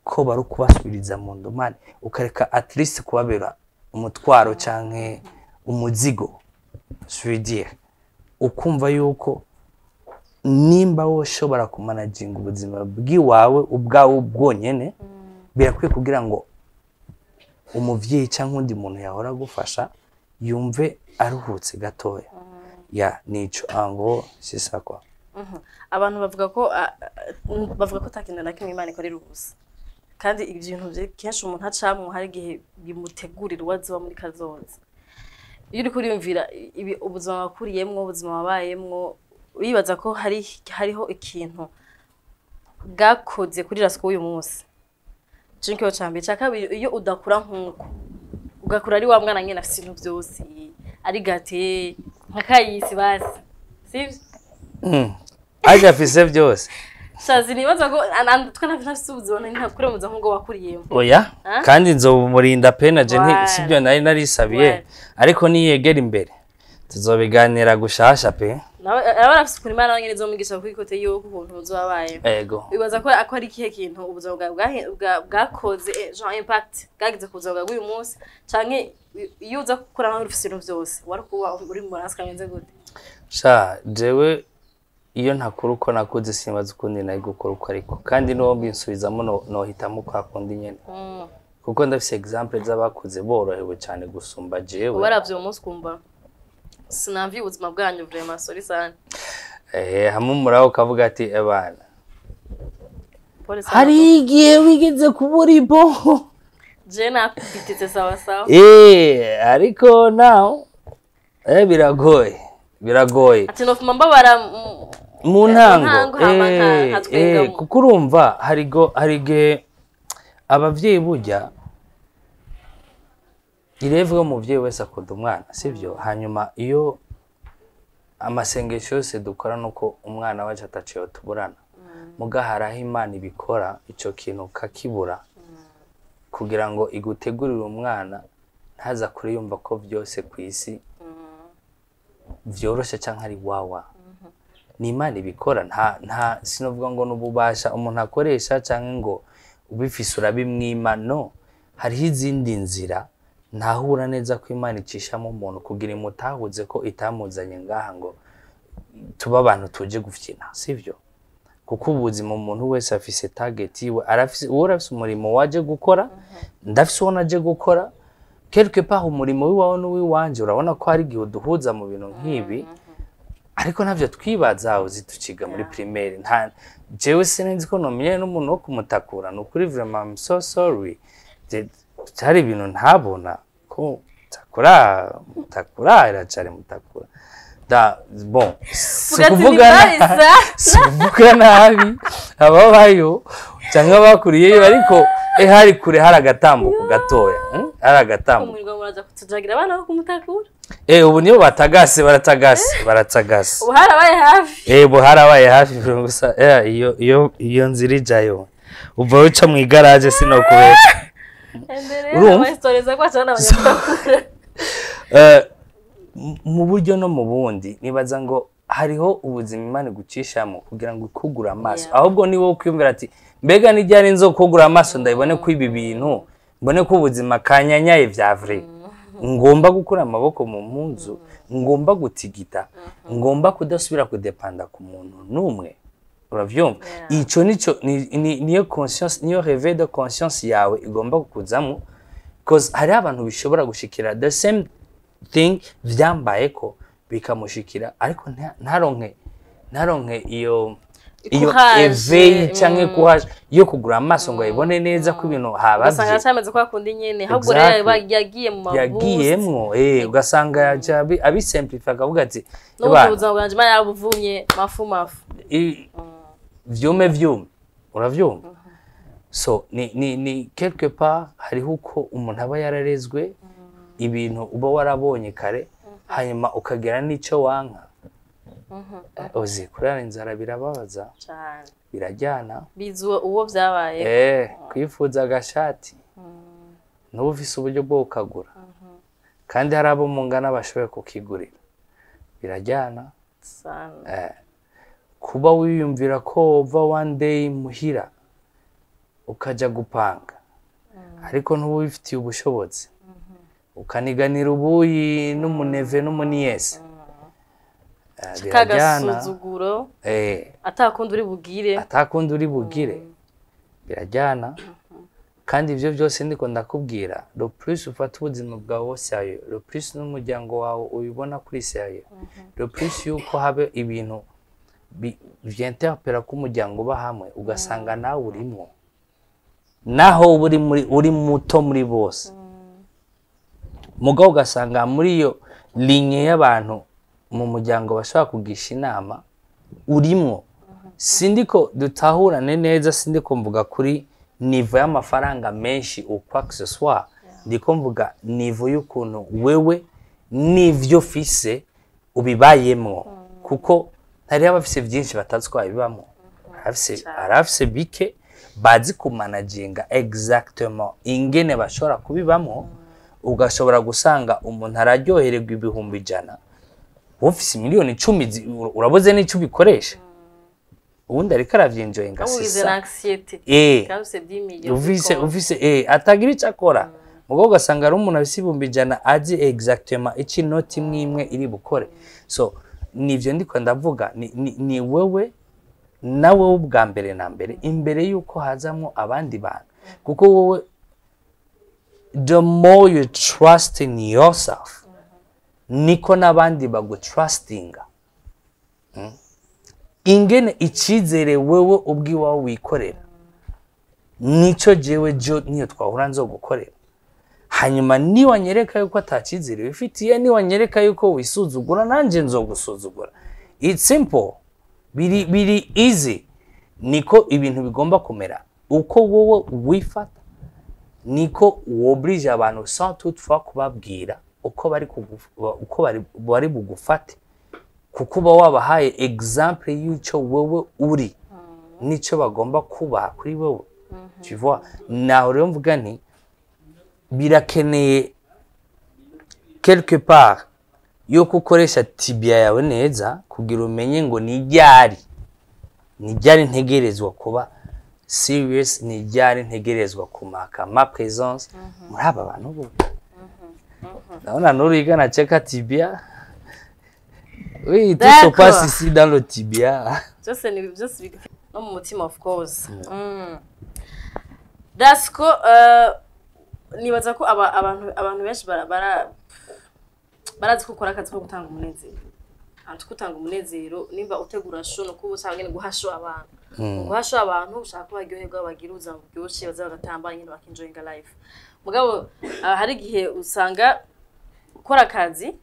ko bari kubasubiriza mu ndomani ukareka at least kubabera umutwaro canke umuzigo. Je veux dire ukumva yuko nimba wowe ushobora kumanaginga ubuzima bw'iwawe ubwawe bwonyene birakwiye kugira ngo umuvyeyi cyangwa undi muntu yahora agufasha yumve aruhutse gatoya. Ya nico ango sisa kwa. Abantu bavuga ko ah, ah, bavuga ko atakintu na kimwe imana ikorera ubusa kandi ibintu kenshi umuntu acamwo hari igihe bimutegurira uwo muri kazoza iyo uriko uriyumvira ibi ubuzima wakuriyemwo ubuzima wabayemwo uribaza ko hari hariho ikintu bwakoze kuri rasiko uyu munsi. Nikiho ca mbere ca kabiri iyo udakura nk'uko ugakura ari wa mwana nyene afise ibintu vyose ari gate nka kayisi basi sivyo Mm. aje afise byose. Shazi nibaza ko twe ntabwo ntafise ubuzima nari ntakuremuza nk'ubwo wakuriyemo oya kandi nzobumurinda pena je nti Voilà. sibyo nari narisabiye. Ariko niyegera imbere. Tuzobiganira gushasha pe. Nawe aba arafise ukuntu imana nyene izomwigisha kuri kote yuko ukuntu uzobabayeho ego. Wibaza ko ako ari ikihe kintu ubuzima bwawe bwakoze eh, genre impact bwagize ku buzima bw'uyu munsi canke i- iyo uza gukora nawe ufise ibintu vyose wari kuba uri mu marasi kameze gute? Sha jewe iyo ntakora uko nakuze simbaza ukundi nari gukora uko ariko kandi n'uwo mbisubizamo no- nohitamo kwa kundi nyene Mm. kuko ndafise example z'abakuze borohewe cyane gusumba jewe. Uba aravye uwo munsi ukumva. Sinamviye ubuzima bwanyu vraiment sorry sana eh hamwe muraho ukavuga ati ebana pole sana hari igihe wigeze kubura iboho je nakubititse sawa sawa. Eh ariko now eh biragoye biragoye. Ati nofuma mbabara mu Eh, ntango. eh, eh, kuko urumva hari go- hari igihe burya irevuga umuvyeyi wese akunda umwana sivyo hanyuma iyo amasengesho yose dukora nuko umwana wacu ataciye tuburana muga hari aho imana ibikora ico kintu kakibura kugira ngo igutegurire umwana ntaza kure yumva ko byose ku isi vyoroshe canke ari wawa. Ni imana ibikora nta nta sinovuga ngo n'ububasha umuntu akoresha canke ngo ubifise urabimwima no hariho izindi nzira ntahura neza ko imana icishamo umuntu kugira imutahuze ko itamuzanye ngaha ngo tuba abantu tuje gufyina sivyo? Kuko ubuzima umuntu wese afise target yiwe uwo arafise umurimo waje gukora ndafise uwo naje gukora quelque part umurimo w'iwawe n'uwiwanje urabona ko hari igihe uduhuza mu bintu nk'ibi ariko navyo twibaza uzi tuciga muri primaire. Nta jewe sinzi ko nomenye n'umuntu wo kumutakura ni ukuri vraiment I'm so sorry. Byari ibintu ntabona ko mutakura mutakura iracari mutakura. Da bon si Vuga ati kuvuga ni na- Barca. si kuvuga nabi ababayo cyangwa bakuriyeyo ariko eh hari kure hari agatambuko gatoya hmm? hari agatambuko eh ubu niyo batagase baratagase baratagase ubu harabaye hafi. Eh, ubu harabaye hafi eh, iyo nzira ijayo uva uca mu igaraje sinokubera mu buryo no mu bundi. Nibaza ngo hariho ubuzima imana igucishamo kugira ngo ikugure amaso. Ahubwo ni wowe kwiyumvira ati mbega nijyari nzo kugura amaso ndabibone ko ibi bintu mbone ko ubuzima kanyanyaye vya vrai ngomba gukura amaboko mu mpunzu ngomba gutigita ngomba kudasubira kudepanda ku muntu n'umwe. Uravyumva Yeah. ico nico ni- ni- niyo conscience niyo réveil de conscience yawe igomba kukuzamo because hari abantu bishobora gushikira the same thing vyambayeko bikamushikira ariko nta- ntaronke ntaronke iyo iyo canke mm. courage yo kugura amaso ngo ayibone neza ko ibintu ugasanga habavye yacameze ko akunda nyene ahubwo rero yagiye mu mabusi. Yagiyemwo eh ugasanga yaja abi- abisimplify akavuga ati n'ubundi "Eba, ubuzima bwanje imana yarabuvunye mafu mafu. Vyume vyume. Uravyumva so ni ni ni quelque part hariho uko umuntu aba yararezwe ibintu uba warabonye kare hanyuma ukagira n'icyo wanka. Uzi kurara inzara birababaza. Cyane birajyana bizi uwo byabaye eh kwifuza agashati. N'ubu ufise uburyo bwo kukagura. Kandi hari abo mungana bashoboye kukigurira. Birajyana sana. Eh, kuba wiyumvira ko uva one day muhira ukajya gupanga. Ariko ntuba ubifitiye ubushobozi ukaniganira ubuyi n'umuneve n'umuniyesi. Eh, birajyana kagasuzuguro eh, atakundi uri bugire. Atakundi uri bugire. Birajyana kandi ibyo byose ndiko ndakubwira. Plus ufata ubuzima bwawe serieux le plus n'umuryango wawe ubibona kuri serieux le plus yuko habe ibintu vyinterpela ko umuryango uba hamwe ugasanga nawe urimo. Naho uri muri uri muto muri bose. Mugabo ugasanga muri iyo linye y'abantu mu muryango bashobora kugisha inama urimwo sindiko dutahurane neza sindiko mvuga kuri nivo y'amafaranga menshi ukwa que ce soit ndiko mvuga nivo y'ukuntu wewe n'ivyo fise ubibayemwo kuko hari abafise byinshi batazi ko babibamo. Hari abafise bike bazi kumanaginga exactement. Ingene bashobora kubibamo ugashobora gusanga umuntu araryohererwa ibihumbi ijana. Ufise miliyoni icumi urabuze n'icyo ubikoresha ubundi ariko 10 millions uvise atagira icyo akora. Ubwo ugasanga ari umuntu afise ibihumbi ijana azi exactement icyo inoti imwe imwe iri bukore. So nivyo ndiko ndavuga ni, wowe ubwa mbere na mbere imbere yuko hazamwo abandi bantu. Kuko wowe the more you trust in yourself niko n'abandi bagutrustinga. Mm. ingene icyizere wewe ubwiwawe wikorera nico jewe jo niyo twahura nzo gukorera hanyuma niwanyereka yuko atacyizere wifitiye niwanyereka yuko wisuzugura nanjye nzogusuzugura. It's simple. Biri biri easy. Niko ibintu bigomba kumera. Uko wowe wifata niko wobrije abantu sans toutefois kubabwira uko bari uko bari bugufate. Kuko uba wabahaye example y'icyo wowe uri. N'icyo bagomba kubaha kuri wowe. Tu vois? Naho rero mvuga nti birakeneye quelque part yuko ukoresha tibia yawe neza kugira umenye ngo ni ryari? Ni ryari ntegerezwa kuba serious? Ni ryari ntegerezwa kumaka ma présence? Muri aba bantu bo ndabona n'uriga na cheka tibia. Oui tout se passe ici dans le tibia. Byose ni byose no mu mutima of course. Mm. dasiko eh, nibaza ko aba- abantu abantu benshi bara- bara- barazi ko ukora akazi ko gutanga umunezero. Ahantu gutanga umunezero nimba utegura show no kuba usanga nyine guha show abantu. Guha show abantu ushaka ko baryoherwa bagira ubuzima buryoshye baza bagatamba nyine bakinjoyinga life. Mugabo ah, hari igihe usanga ukora akazi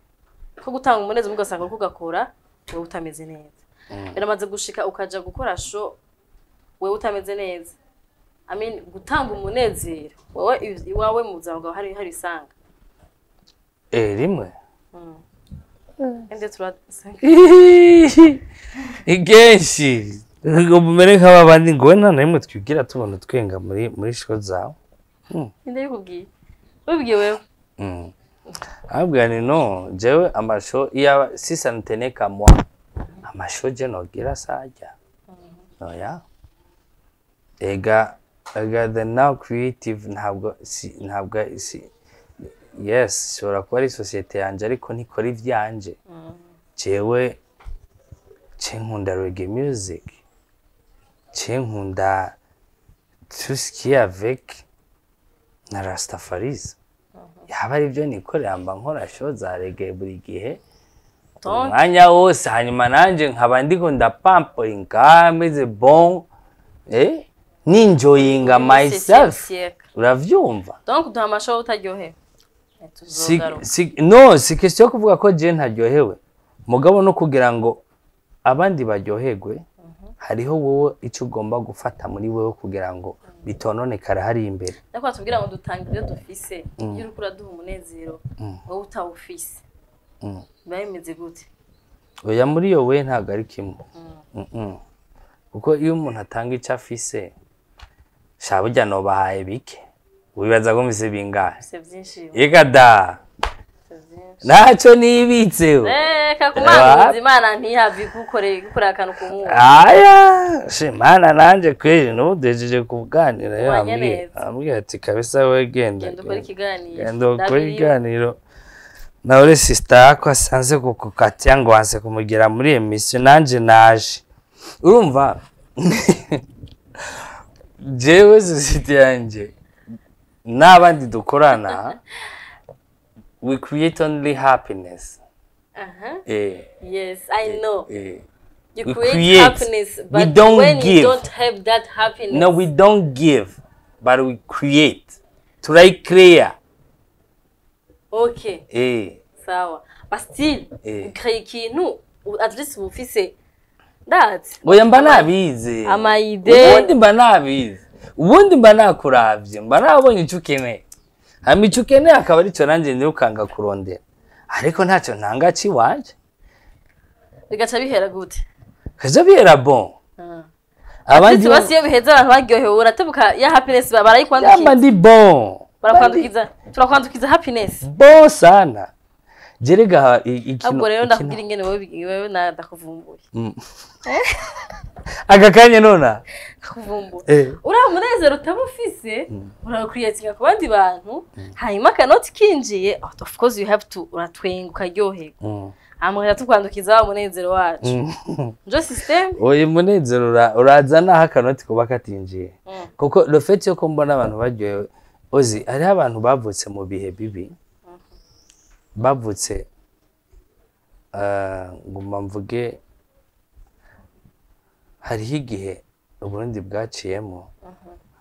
ko gutanga umunezero ugasanga uriko ugakora wowe utameze neza. Biramaze gushika ukaja gukora show wewe utameze neza. Gutanga umunezero. Wowe iwawe mu buzima bwawe hari hari isanga. Eh rimwe. Tura igenshi. Ngo mumere nk'aba bandi ngo we nta na rimwe twibwira tubona twenga muri muri show zawe. Inde yikubwiye wibwiye wewe. Mm. ahubwo ni no. Jewe amasho iyo si santene kamwa amasho je nogira sajya oya. Ega ega the now creative ntabwo si ntabwo si yes ishobora kuba ari sosiyete yanjye ariko ntikora ibyanje jewe ce nkunda reggae music ce nkunda est avec na rastafarisme yaba ari byo nikorera mba nkora show za reggae buri gihe. Umwanya wose hanyuma nanjye nkaba ndiko ndapamporinga meze bon eh? Ninjoyinga myself. uravyumva. Donc duha amashow utaryohewe. No si question yo kuvuga ko je ntaryohewe. Mugabo no kugira ngo abandi baryoherwe hariho wowe icyo ugomba gufata muri wowe kugira ngo bitononekara hari imbere. Ariko batubwira ngo dutanga ibyo dufise. Iyo uriko uraduha umunezero wowe utawufise. Mm. biba bimeze gute? Oya muri iyo we ntabwo ari kimwe. Kuko iyo umuntu atanga icyo afise sha burya nobahaye bike. Wibaza ko mbese bingahe? Ega da. Ntacyo nibitseho reka kumanguza imana ntihave igukorera igukorera akantu ku mwuka aya! She mana nanje kweli nudejeje kuganira ambwiye ati kabisa we genda genda ukora ikiganiro. Nawe sisita yako asanze kukukatia ngo wanse kumugira muri emisiyo nanje naje. Urumva? jewe sosiyete yanjye n'abandi dukorana we create only happiness. Aha. eh, yes i know. eh. you create, happiness but when you don't have that happiness No, we don't give, but we create. turayikereya okay. Eh. Sawa. But still Eh. ukreye ikintu at least uba ufise ndazi oya mba nabizi. amayide ubundi mba nabizi. Ubundi mba nakuravye mba nabonye icyo ukeneye. Hama icyo ukeneye akaba ari cyo nanjye nirukanga kurondera. Ariko ntacyo ntanga ciwanje bigaca bihera gute? Kaja bihera bon Ah. abandi basi iyo biheze abantu baryohewe uratebuka ya happiness ba- yamba barayikwandukiza ndi bon barakwandukiza turakwandukiza happiness. Bon sana. Jerega i- ikintu ahubwo rero ikintu- ndakubwira ingene na- ndakuvumbuye aka kanya nona ndakuvumbuye eh? Uriya munezero utaba ufise urawukuriyatinga ku bandi bantu hanyuma akanoti kinjiye of course you have to uratwenga ukaryoherwa mm. hama ugahita tukwandukiza wa munezero wacu njo system? Oya umunezero ura- uraza naho akanoti kuba katinjiye Mm. kuko rofeti yo ko mbona abantu baryohewe ozi hariho abantu bavutse mu bihe bibi. Bavutse. Ah, nguma mvuge hariho igihe uburundi bwaciyemo.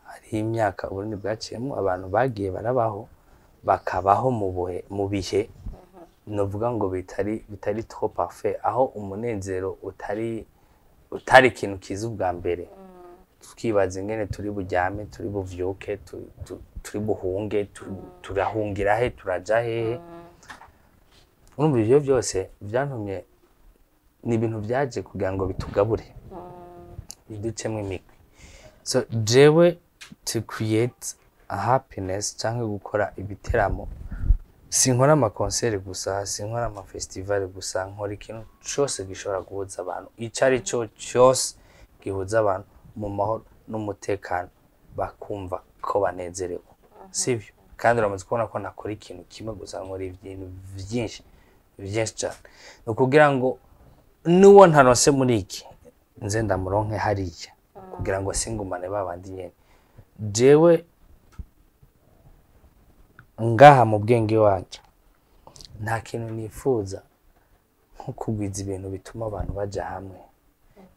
Hariho imyaka uburundi bwaciyemo abantu bagiye barabaho bakabaho mu bihe. Novuga ngo bitari bitari trop parfait aho umunezero utari utari ikintu kiza ubwa mbere. Tukibaza ingene turi buryame turi buvyuke tu- tu- turi buhunge tu- turahungira he turaja hehe urumva ivyo byose byantumye ni ibintu byaje kugira ngo bitugabure. Biducemo imigwi. So jewe to create a happiness cyangwa gukora ibiteramo sinkora amakonseri gusa sinkora amafestivali gusa nkora ikintu cyose gishobora guhuza abantu. Icyo ari cyo cyose gihuza abantu mu mahoro n'umutekano. Bakumva ko banezerewe. Sibyo kandi uramaze kubona ko nakora ikintu kimwe gusa nkora ibintu byinshi. Byinshi cyane ni ukugira ngo n'uwo ntaronse muri iki nze ndamuronke hariya. Kugira ngo singumane babandi nyene. Jewe ngaha mu bwenge wanje nta kintu nifuza nko kugwiza ibintu bituma abantu baja hamwe.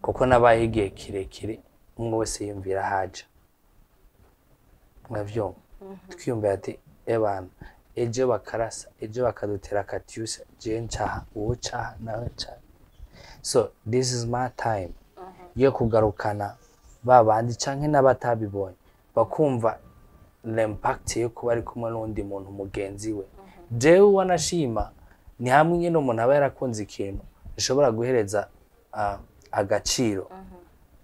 Kuko nabayeho igihe kirekire umwe wese yumvira haja mwavyumva? Twiyumvira ati ebana ejo bakarasa ejo bakadutera katyusa jewe ncaha uwo caha nawe caha so this is my time yo kugarukana ba bandi canke n'abatabibonye. Bakumva l'impact yo kuba ari kumwe n'undi muntu mugenzi we. Jewe wanashima ni hamwe nyine umuntu aba yarakunze ikintu gishobora guhereza ah, agaciro.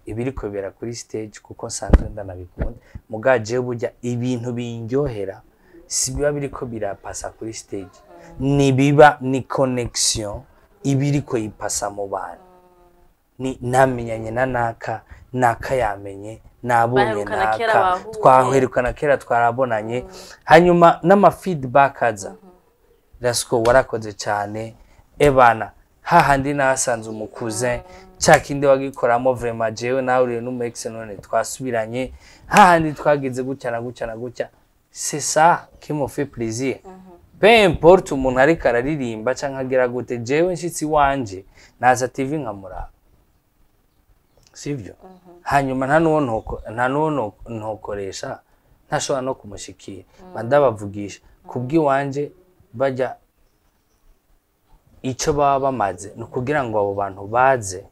Ibiriko bibera kuri stage kuko nsanzwe ndanabikunda. Muga jewe burya ibintu bindyohera si biba biriko birapasa kuri stage. Ni biba ni connection ibiriko yipasa mu bantu. Ni namenyanye na naka naka yamenye nabonye naka twaherukana kera twarabonanye. Hanyuma n'ama feedback aza. Rasiko warakoze cyane. Ebana hahandi nasanze umukuze cya kindi wagikoramo vraiment jewe nawe uriye none twasubiranye. Hahandi twagize gutya na gutya na gutya. C'est ça qui me fait plaisir. Peu importe umuntu ariko araririmba canke agira gute jewe nshitsi wanje naza tv nkamuraba sivyo hanyuma nta nuwo ntokoresha ntashobora no kumushikira. Mba ndabavugisha. Kubw'iwanje bajya icyo baba bamaze ni ukugira ngo abo bantu baze.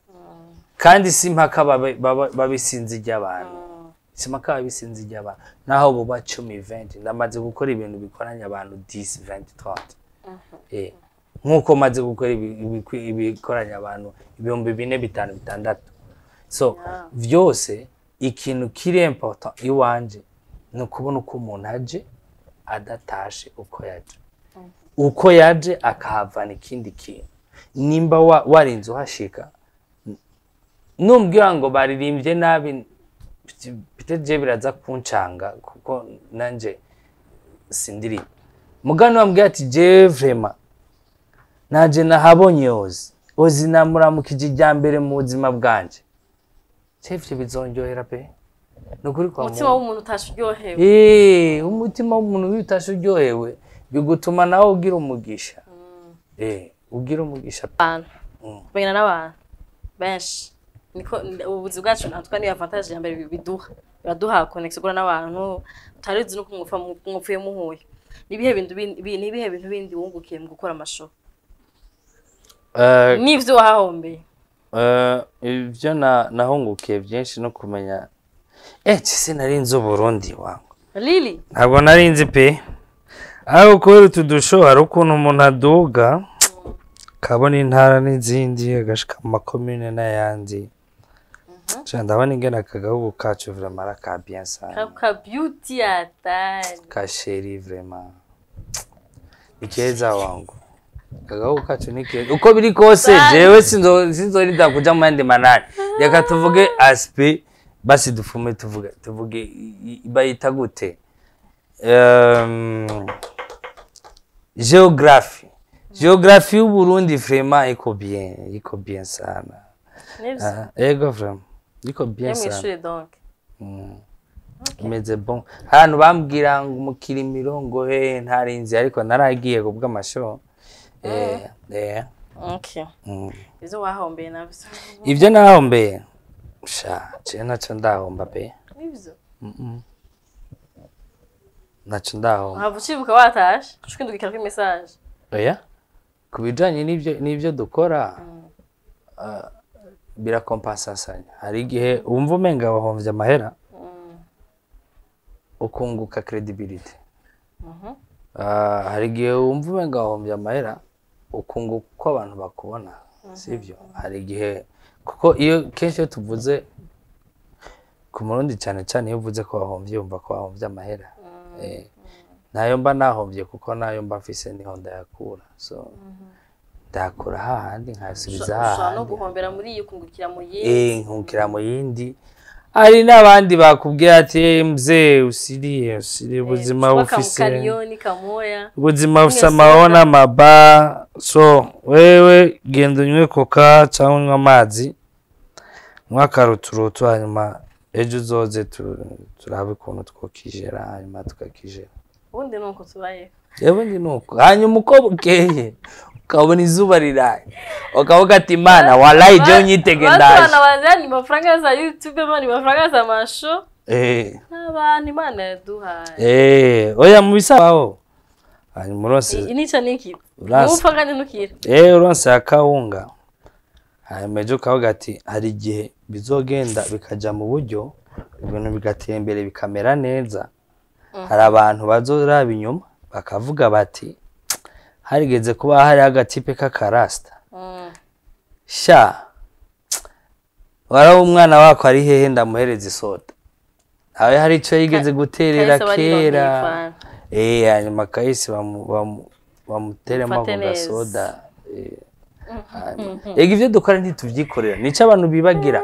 Kandi si mpaka babe- baba- babisinzi ry'abantu si mpaka babisinzi ry'abantu naho buba cumi venti ndamaze gukora ibintu bikoranye abantu disi venti trente nk'uko maze gukora ibi- ibi- ibikoranye abantu ibihumbi bine bitanu bitandatu. So vyose ikintu kiri important iwanje ni ukubona uko umuntu aje adatashe uko yaje. Uko yaje akahavana ikindi kintu. Nimba wa- warinze uhashika numbwira ngo baririmbye nabi bite je biraza kuncanga kuko nanje sindirimba mugani wambwiye ati je vrema naje nahabonye ozi. Ozi namuramukije ijya mbere mu buzima bwanje. Cevyo bizonjohera pe? Umutima w'umuntu utashe uryohewe Eh, umutima w'umuntu witashe uryohewe bigutuma nawe ugira umugisha. Eh, ugira umugisha. Abantu. Mm. kumenyana n'abantu. Benshi. Niko ubuzi bwacu natwe niyo avantage ya mbere biduha. Biraduha connection gura n'abantu utari uzi nuko mwupfuye muhuye. Nibihe bintu nibihe bintu bindi wungukiye mu gukora amashow? Eh, n'ivyo wahahombeye Eh, ibyo na- nahungukiye byinshi no kumenya. Eh si nari nzi uburundi wangu? Lili ntabwo nari nzi pe. Ariko kubera utu dusho hari ukuntu umuntu aduga kabona intara n'izindi agashika mu makomune n'ayandi. Ndabona ingene aka gahugu kacu vraiment ari aka bien sana ka beauty atari ka sheri vraiment ni keza wangu aka gahugu kacu ni keza uko biri kose jewe sinzo sinzorida kuja mu yandi manani reka tuvuge aspe basi dufume tuvuge tuvuge bayita gute um, geography geography y'uburundi vraiment iko bien iko bien sana ego vraiment iko bien yo sana mw'ishure donc. Mm. imeze bon. Ahantu bambwira ngo umukirimiro ngo he ntarinzi ariko naragiye ku bw'amasho eh, eh, okay mm. ivyo wahahombeye navyo ibyo nahombeye sha je naco ndahomba pe. Nivyo naco ndahomba. Wahava ucibuka watashe ushikindugikira kuri message. Oya? Ku bijanye n'ibyo n'ibyo dukora. Birakompensasanya hari igihe wumva umenga wahomvye amahera ukunguka credibility. Mhm. Ah, hari igihe wumva umenga wahombye amahera ukunguka uko abantu bakubona sibyo? Hari igihe kuko iyo kenshi iyo tuvuze ku murundi cyane cyane iyo uvuze ko wahombye yumva ko wahombye amahera. Eh, na yo mba nahombye kuko na yo mba mfise ni ho ndayakura so ndayakura hahandi nkayasubiza ushobora no hahandi guhombera muri iyi ukungukira mu yindi. Eh nkukira mu yindi. Hari n'abandi bakubwira ati "Eh, mzee usiriye usiriye ubuzima Chukua bufise ubuzima bufise amahoro n'amaba so wewe genda unywe koka cyangwa unywe amazi unywe akaruturutu hanyuma ejo uzoze tu- turabe ukuntu twokijera hanyuma tukakijera. Ubundi ni uko tubayeho. Yewe ndi nuko. Hanyuma uko bukeye. Ukabona izuba riraye. Ukavuga ati mana walayi je unyitege Watu ndaje wanawazia ni mafaranga za youtube ama ni mafaranga za masho? Eh, n'abantu imana yaduhaye. Eh, oya mu bisabaho hanyuma uronse nica niki? Kandi ntukira Eh uronse akawunga hanyuma ejo ukavuga ati hari igihe bizogenda bikaja mu buryo ibintu bigatera imbere bikamera neza. Hari abantu bazoraba inyuma bakavuga bati harigeze kuba hari agatipe k'akarasita Mm. sha. Waraba umwana wako ari hehe ndamuhereza isoda nawe hari ico yigeze guterera kera. eh hanyuma kahise bamu- bamu- bamuteremo ako gasoda. Eh, hanyuma- ega ivyo dukora ntituvyikorera nico abantu bibagira.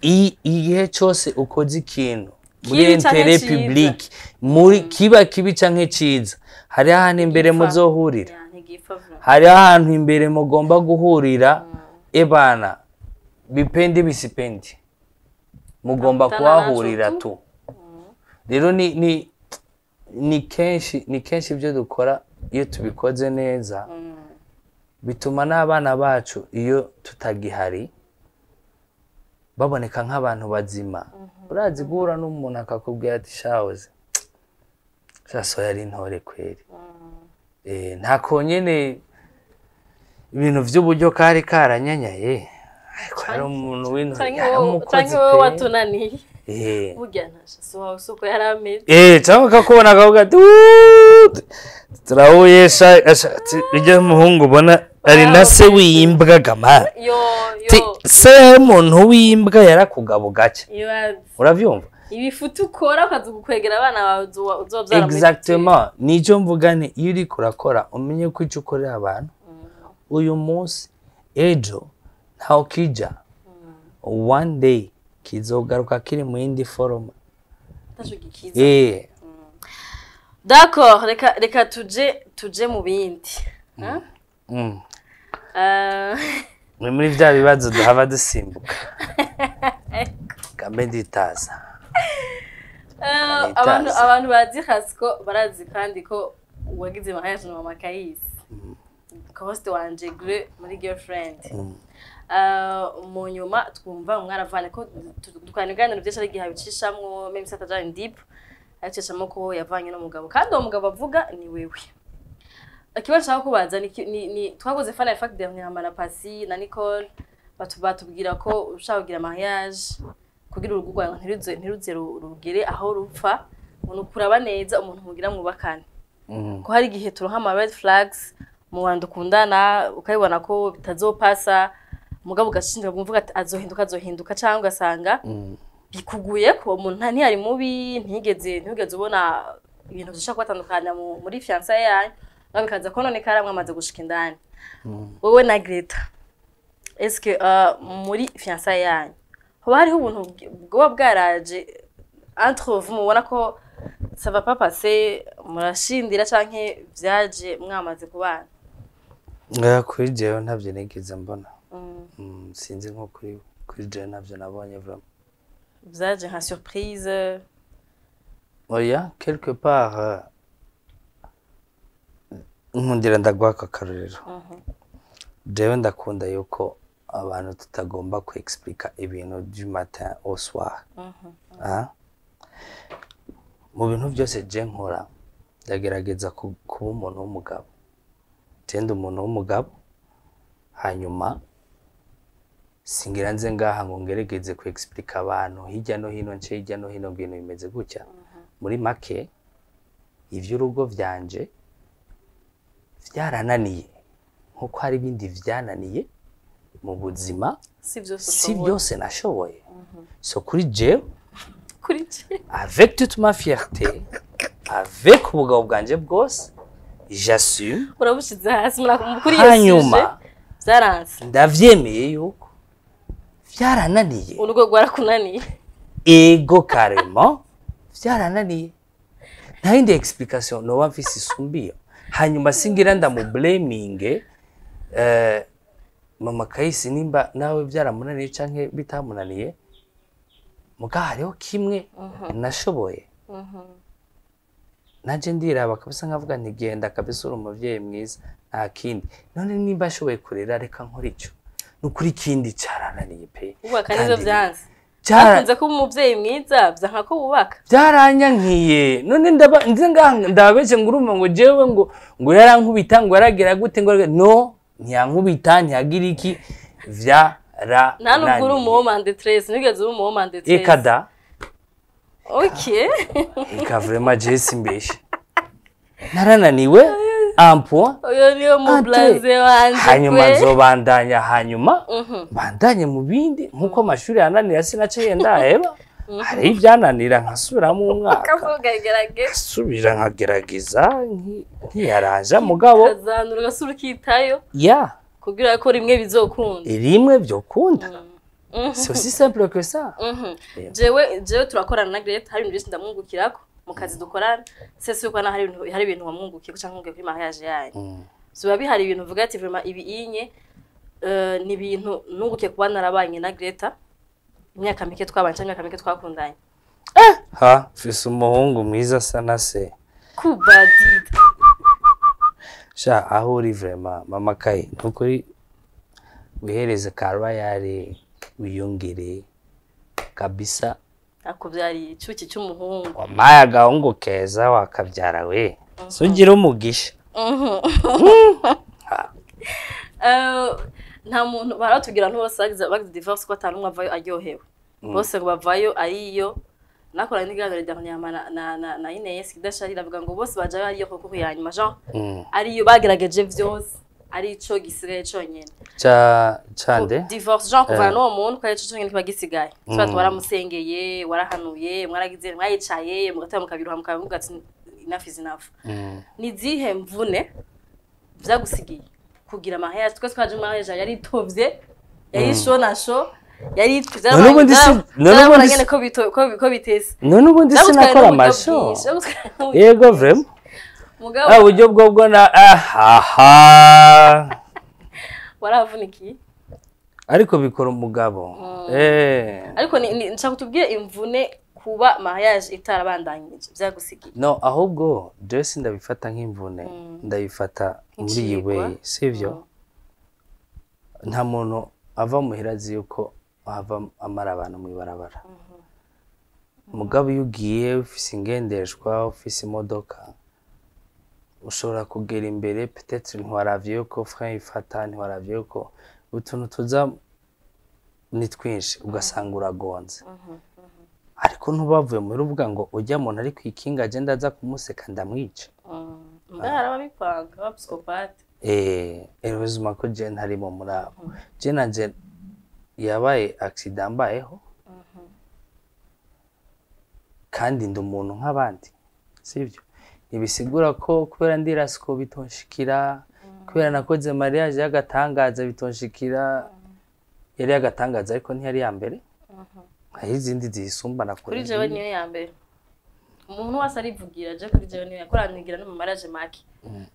Igihe cose ukoze ikintu muri public muri kiba kibi canke ciza. Hariho ahantu imbere muzohurira. Hariho ahantu imbere mugomba guhurira ebana bipendi bisipendi. Mugomba kuhahurira tu. Rero ni ni ni kenshi ni kenshi ibyo dukora iyo tubikoze neza Mm. bituma n'abana bacu iyo tutagihari baboneka nk'abantu bazima. Urazi guhura n'umuntu akakubwira ati shahoze. Shaso yari intore kweri. Nta konyene ibintu vy'uburyo kari karanyanyaye. Ariko hari umuntu w'intore canke wowe watunaniye. Eh. burya ntasha si wawe si uko yari ameze. Eh, cyangwa akakubona akavuga ati "Wuuu, turahuye sha asha, ati, ujya muhungu ubona ari na se w'imbwa gama yo Ti, yo se w'umuntu w'imbwa yarakugabo gake urabyumva? Ibifuti ukora ukaza gukwegera abana bawe muri exactement. Nicyo mvuga ni iyo uriko urakora umenye ko icyo ukorera abantu. Uyu munsi ejo ntaho kija. One day kizogaruka kiri mu yindi foroma eh d'accord reka reka tuje tuje mu bindi. Mm. Eh, ni muri bya bibazo duhava dusimbuka. Anitazi. Abantu abantu bazi hasiko barazi kandi ko wagize mariage na mama kayisi host wanje gre muri girlfriend. Eh, mu nyuma twumva mwaravane ko dukwana ibiganiro byinshi ari igihe abicishamwo meme sata jane deep abicishamo ko yavanye n'umugabo. Kandi uwo mugabo avuga ni wewe. Ikibazo nshaka kubaza ni, ni, ni twakoze fan fact dernièrement na Pasi na Nicole batu batubwira ko ushaka kugira mariage. Kugira urugo rwawe ntiruze ntiruze ru- rugere aho rupfa umuntu kuraba neza umuntu mugira mwubakane Mm. ko hari igihe turonka ama red flags mu bantu dukundana ukabibona ko bitazopasa umugabo ugashinzwe kumvuga ati azohinduka azohinduka cyangwa ugasanga Mm. bikuguye ko umuntu ntiyari mubi ntigeze ntigeze ubona ibintu bishobora kubatandukanya mu- muri fiyansa yanyu nawe bikaza kononekara mwamaze gushika indani wowe na Greta eske uh, muri fiyansa yanyu hoba hariho ubuntu bwoba bwaraje vous mubona ko ça va pas passer murashindira canke vyaje mwamaze kubana? Kuri jewe ntabyo nigeze mbona. Mm, Mm, sinzi nko kuri jewe ntabyo nabonye vraiment. Vyaje nka surprise. Oya quelque part euh, nkundira ndaguha aka karorero jewe ndakunda yuko abantu tutagomba explica ibintu au soir Ah? mu bintu byose je nkora ndagerageza ku- kuba umuntu w'umugabo. Genda umuntu w'umugabo hanyuma singira nze ngaha ngo ngeregeze explica abantu hirya no hino nce hirya no hino ngo ibintu bimeze gutya. Muri make ivy'urugo vyanje vyarananiye nk'uko hari ibindi vyananiye mu buzima si byose nashoboye. So kuri jewe avec toute ma fierté avec ubugabo bwanje bwose suje hanyuma vyaranze ndavyemeye yuko vyarananiye urugo rwarakunaniye ego carrément vyarananiye nta yindi explication noba mfise isumbiyo. Hanyuma singira ndamublaminge eh, mama kahisi nimba nawe byaramunaniye canke bitamunaniye muga hariho kimwe nashoboye. Naje ndiraba kabisa nkavuga nti genda kabisa uri umuvyeyi mwiza. Nta kindi. None nimba ashoboye kurera reka nkora ico nukuri ikindi carananiye pe. Ubaka vyanze Cara- hakunze kuba umuvyeyi mwiza vyanka ko wubaka. Byaranyankiye. None ndababeshye ngo urumva ngo jewe ngo ngo yarankubita ngo yaragira gute ngo no. Ntiyankubita ntiyagira iki vyarananiye nta nubwo uri umuwoman de tres nigeze uri umuwoman de tres eka da. Okay eka vraiment je simbeshe narananiwe wanje hanyuma nzobandanya hanyuma bandanye mu bindi. Nk'uko amashuri yananira sinaciye ndaheba hariho ibyananira nkasubiramo umwaka kavuga gerageza asubira nkagerageza ntiyaraja mugabo. Kazanura ugasura ukitayo. Ya. Kugira ko rimwe bizokunda. Rimwe byokunda. C'est aussi simple que ça. Mhm. Yeah. jewe jewe turakorana na Greta hari ibintu byinshi ndamwungukirako mu kazi dukorana. Sese yuko na hari ibintu hari ibintu wamwungukiye cyangwa nkungukiye kuri mariage yanyu. Mm. so biba bihari ibintu uvuga ati vraiment ibi inye eh, ni ibintu nungukiye kuba narabanye na Greta. Imyaka mike twabanye cyangwa imyaka mike twakundanye. Ha? Mfise umuhungu mwiza asa na se. Kubadida sha aho uri vraiment mama kayi nukuri wihereze ka royal wiyongere kabisa. Ako byari icuki cy'umuhungu. Wampaye agahungu keza wakabyara we. Sugira umugisha. Eh, nta muntu baratubwira ntibose bagize divorce ko atanu umwe avayo aryohewe. Bose ngo bavayo ariyo nakora n'iganiro rya nyama na na na, Ines kidasharira avuga ngo bose bajayo ariyo koko ya nyuma Jean Mm. ariyo bagerageje vyose arico gisigaye conyene. Ca cande divorce Jean kuvana Eh. n'uwo muntu kwa ico conyene kiba gisigaye. Tuba waramusengeye warahanuye mwaragize mwayicaye mugatera mukabiruha mukavuga ati enough is enough. Mm. ni zihe mvune vyagusigiye kugira amahera. Twese twaje mu mahera yari itovye yari sho na sho yari ubundi si- ko bitese none ubundi sinakora amasho yego vrema mugabo ah uburyo bwo na ahaha waravunikiye? Ariko bikora umugabo. Eh. Ariko ni- ni- nshaka kutubwira imvune kuba mariage itarabandanyije vyagusigiye no ahubwo Joyce ndabifata nk'imvune. Ndabifata muri iyi way sivyo nta muntu ava muhira azi yuko hava amara abantu mu ibarabara. Mugabo iyo ugiye ufise ingendeshwa ufise imodoka ushobora kugera imbere petetre ntiwaravye yuko frein ifata ntiwaravye yuko. Utuntu tuza ni twinshi ugasanga uragonze. Ariko ntubavuye muri uvuga ngo ujya muntu ari kwikinga agenda aza kumuseka ndamwica. Mbwa hari ababipanga abapsikopate eh ubuzima ko je ntarimo muri abo je nanje yabaye accident mbayeho kandi ndi umuntu nk'abandi sibyo? Ntibisigura ko kubera ndi rasiko bitonshikira kubera nakoze mariage y'agatangaza bitonshikira yari y'agatangaza ariko ntiyari ya mbere. Hari izindi ziyisumbana kuri jewe niyo ya mbere. Umuntu wese arivugira je kuri jewe niyo yakora nigira no mu mariage make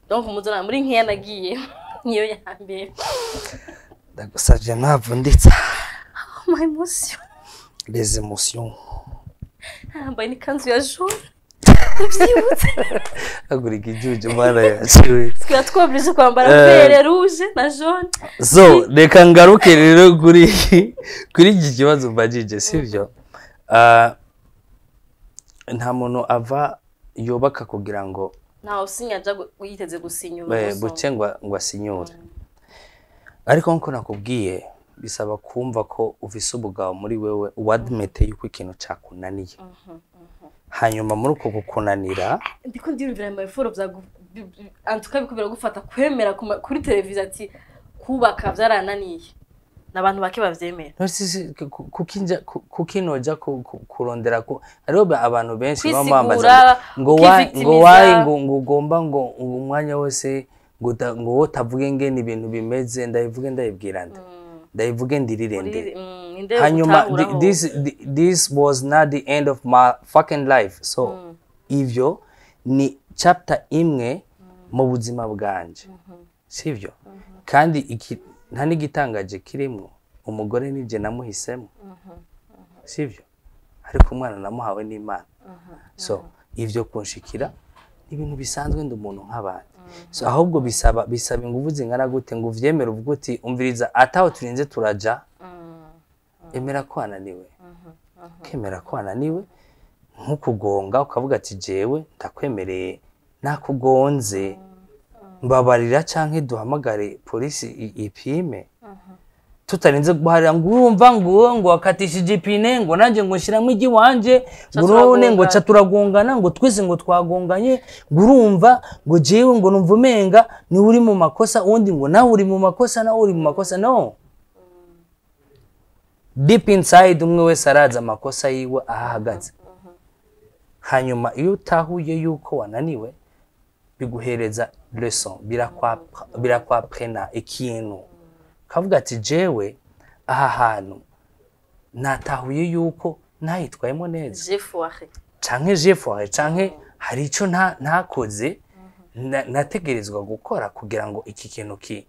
donc muzona muri nkiya nagiye niyo ya mbere. Ndagusavye ntavunditsa my emotion. Les émotions yambaye n'ikanzu ya jaune uvyibutse agura ikijuju mara yaciwe. Twira twoblige kwambara Eh. vere rouge na jaune. So reka ngaruke rero kuri kuri iki kibazo mbajije sibyo Ah, nta muntu ava yubaka kugira ngo ntawe usinya yiteze gusinya eh, ubuso buce ngo ngo asinyure. Ariko nk'uko nakubwiye bisaba kumva ko ufise ubugabo muri wewe wadmete yuko ikintu cakunaniye hanyuma muri uko kukunanira ndiko ayo maforo vyagu antuka biko biragufata kwemera kuri televiziyo ati kubaka vyarananiye n'abantu bake bavyemera Nosisi kukinja kukinoja ku- ku- kurondera ko hariho ba- abantu benshi baba bambaza ngo wa- ngo wayi ngo ugomba ngo umwanya wose ngo wowe utavuge ngene ibintu bimeze ndabivuge ndabibwira nde? Ndabivuge ndirire nde Uri- mm, hanyuma this thi- this was not the end of my fucking life. So ivyo ni chapter imwe mu buzima bwanje. Sivyo? Kandi iki nta n'igitangaje kirimo. Umugore nije namuhisemo. Sivyo? Ariko umwana namuhawe n'imana. So ivyo kunshikira ni ibintu bisanzwe ndi umuntu nk'abandi ahubwo bisaba bisaba ingufu zingana gute? Ngo uvyemere uvuge uti umviriza ataho turinze turaja. Emera ko wananiwe kemera ko wananiwe nkukugonga ukavuga ati jewe ndakwemereye nakugonze. Mbabarira canke duhamagare polisi ipime? Tutarinze guharira ngo urumva ngo ngo wakatishije ipine ngo nanjye ngo nshyiramo igi wanje ngo none ngo turagongana. ca turagongana ngo twese ngo twagonganye ngo urumva ngo jewe ngo numva umenga ni we uri mu makosa uwundi ngo nawe uri mu makosa nawe uri mu makosa no. Deep inside umwe wese arazi amakosa yiwe aho ahagaze hanyuma iyo utahuye yuko wananiwe biguhereza leson birakwaprena ikintu. Kavuga ati jewe aha hantu natahuye yuko ntayitwayemo neza. Canke jefoire canke hari nta- ntakoze na- nategerezwa gukora kugira ngo iki kintu ki,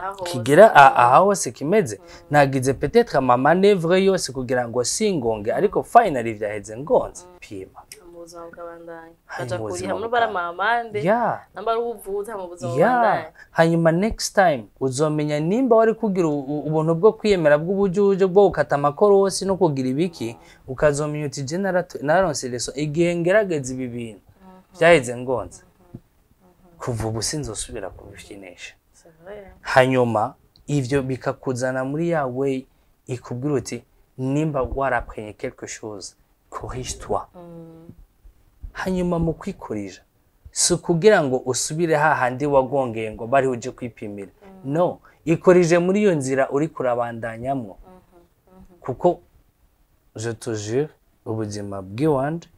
haho kigera aha hose. kimeze. Nagize peut-être amamanevre yose kugira ngo singonge ariko finally vyaheze ngonze. Pima. Buzima bw'abandanya baja kuriha muri bara mamande yeah. ubuvuza mu buzima bw'abandanya hanyuma next time uzomenya nimba wari kugira ubuntu bwo kwiyemera bw'ubujuje bwo gukata amakorosi no kugira ibiki ukazomenya uti je nararonse leso igihe ngerageza ibi bintu. Vyaheze ngonze. Kuva ubu sinzosubira vrai. hanyuma ivyo bikakuzana muri ya way ikubwira uti nimba waraprenye quelque chose corrige toi hanyuma mu kwikorija si ukugira ngo usubire hahandi wagongeye ngo bari uje kwipimira. No ikorije muri iyo nzira uri kurabandanyamwo kuko je te jure ubuzima bw'iwanje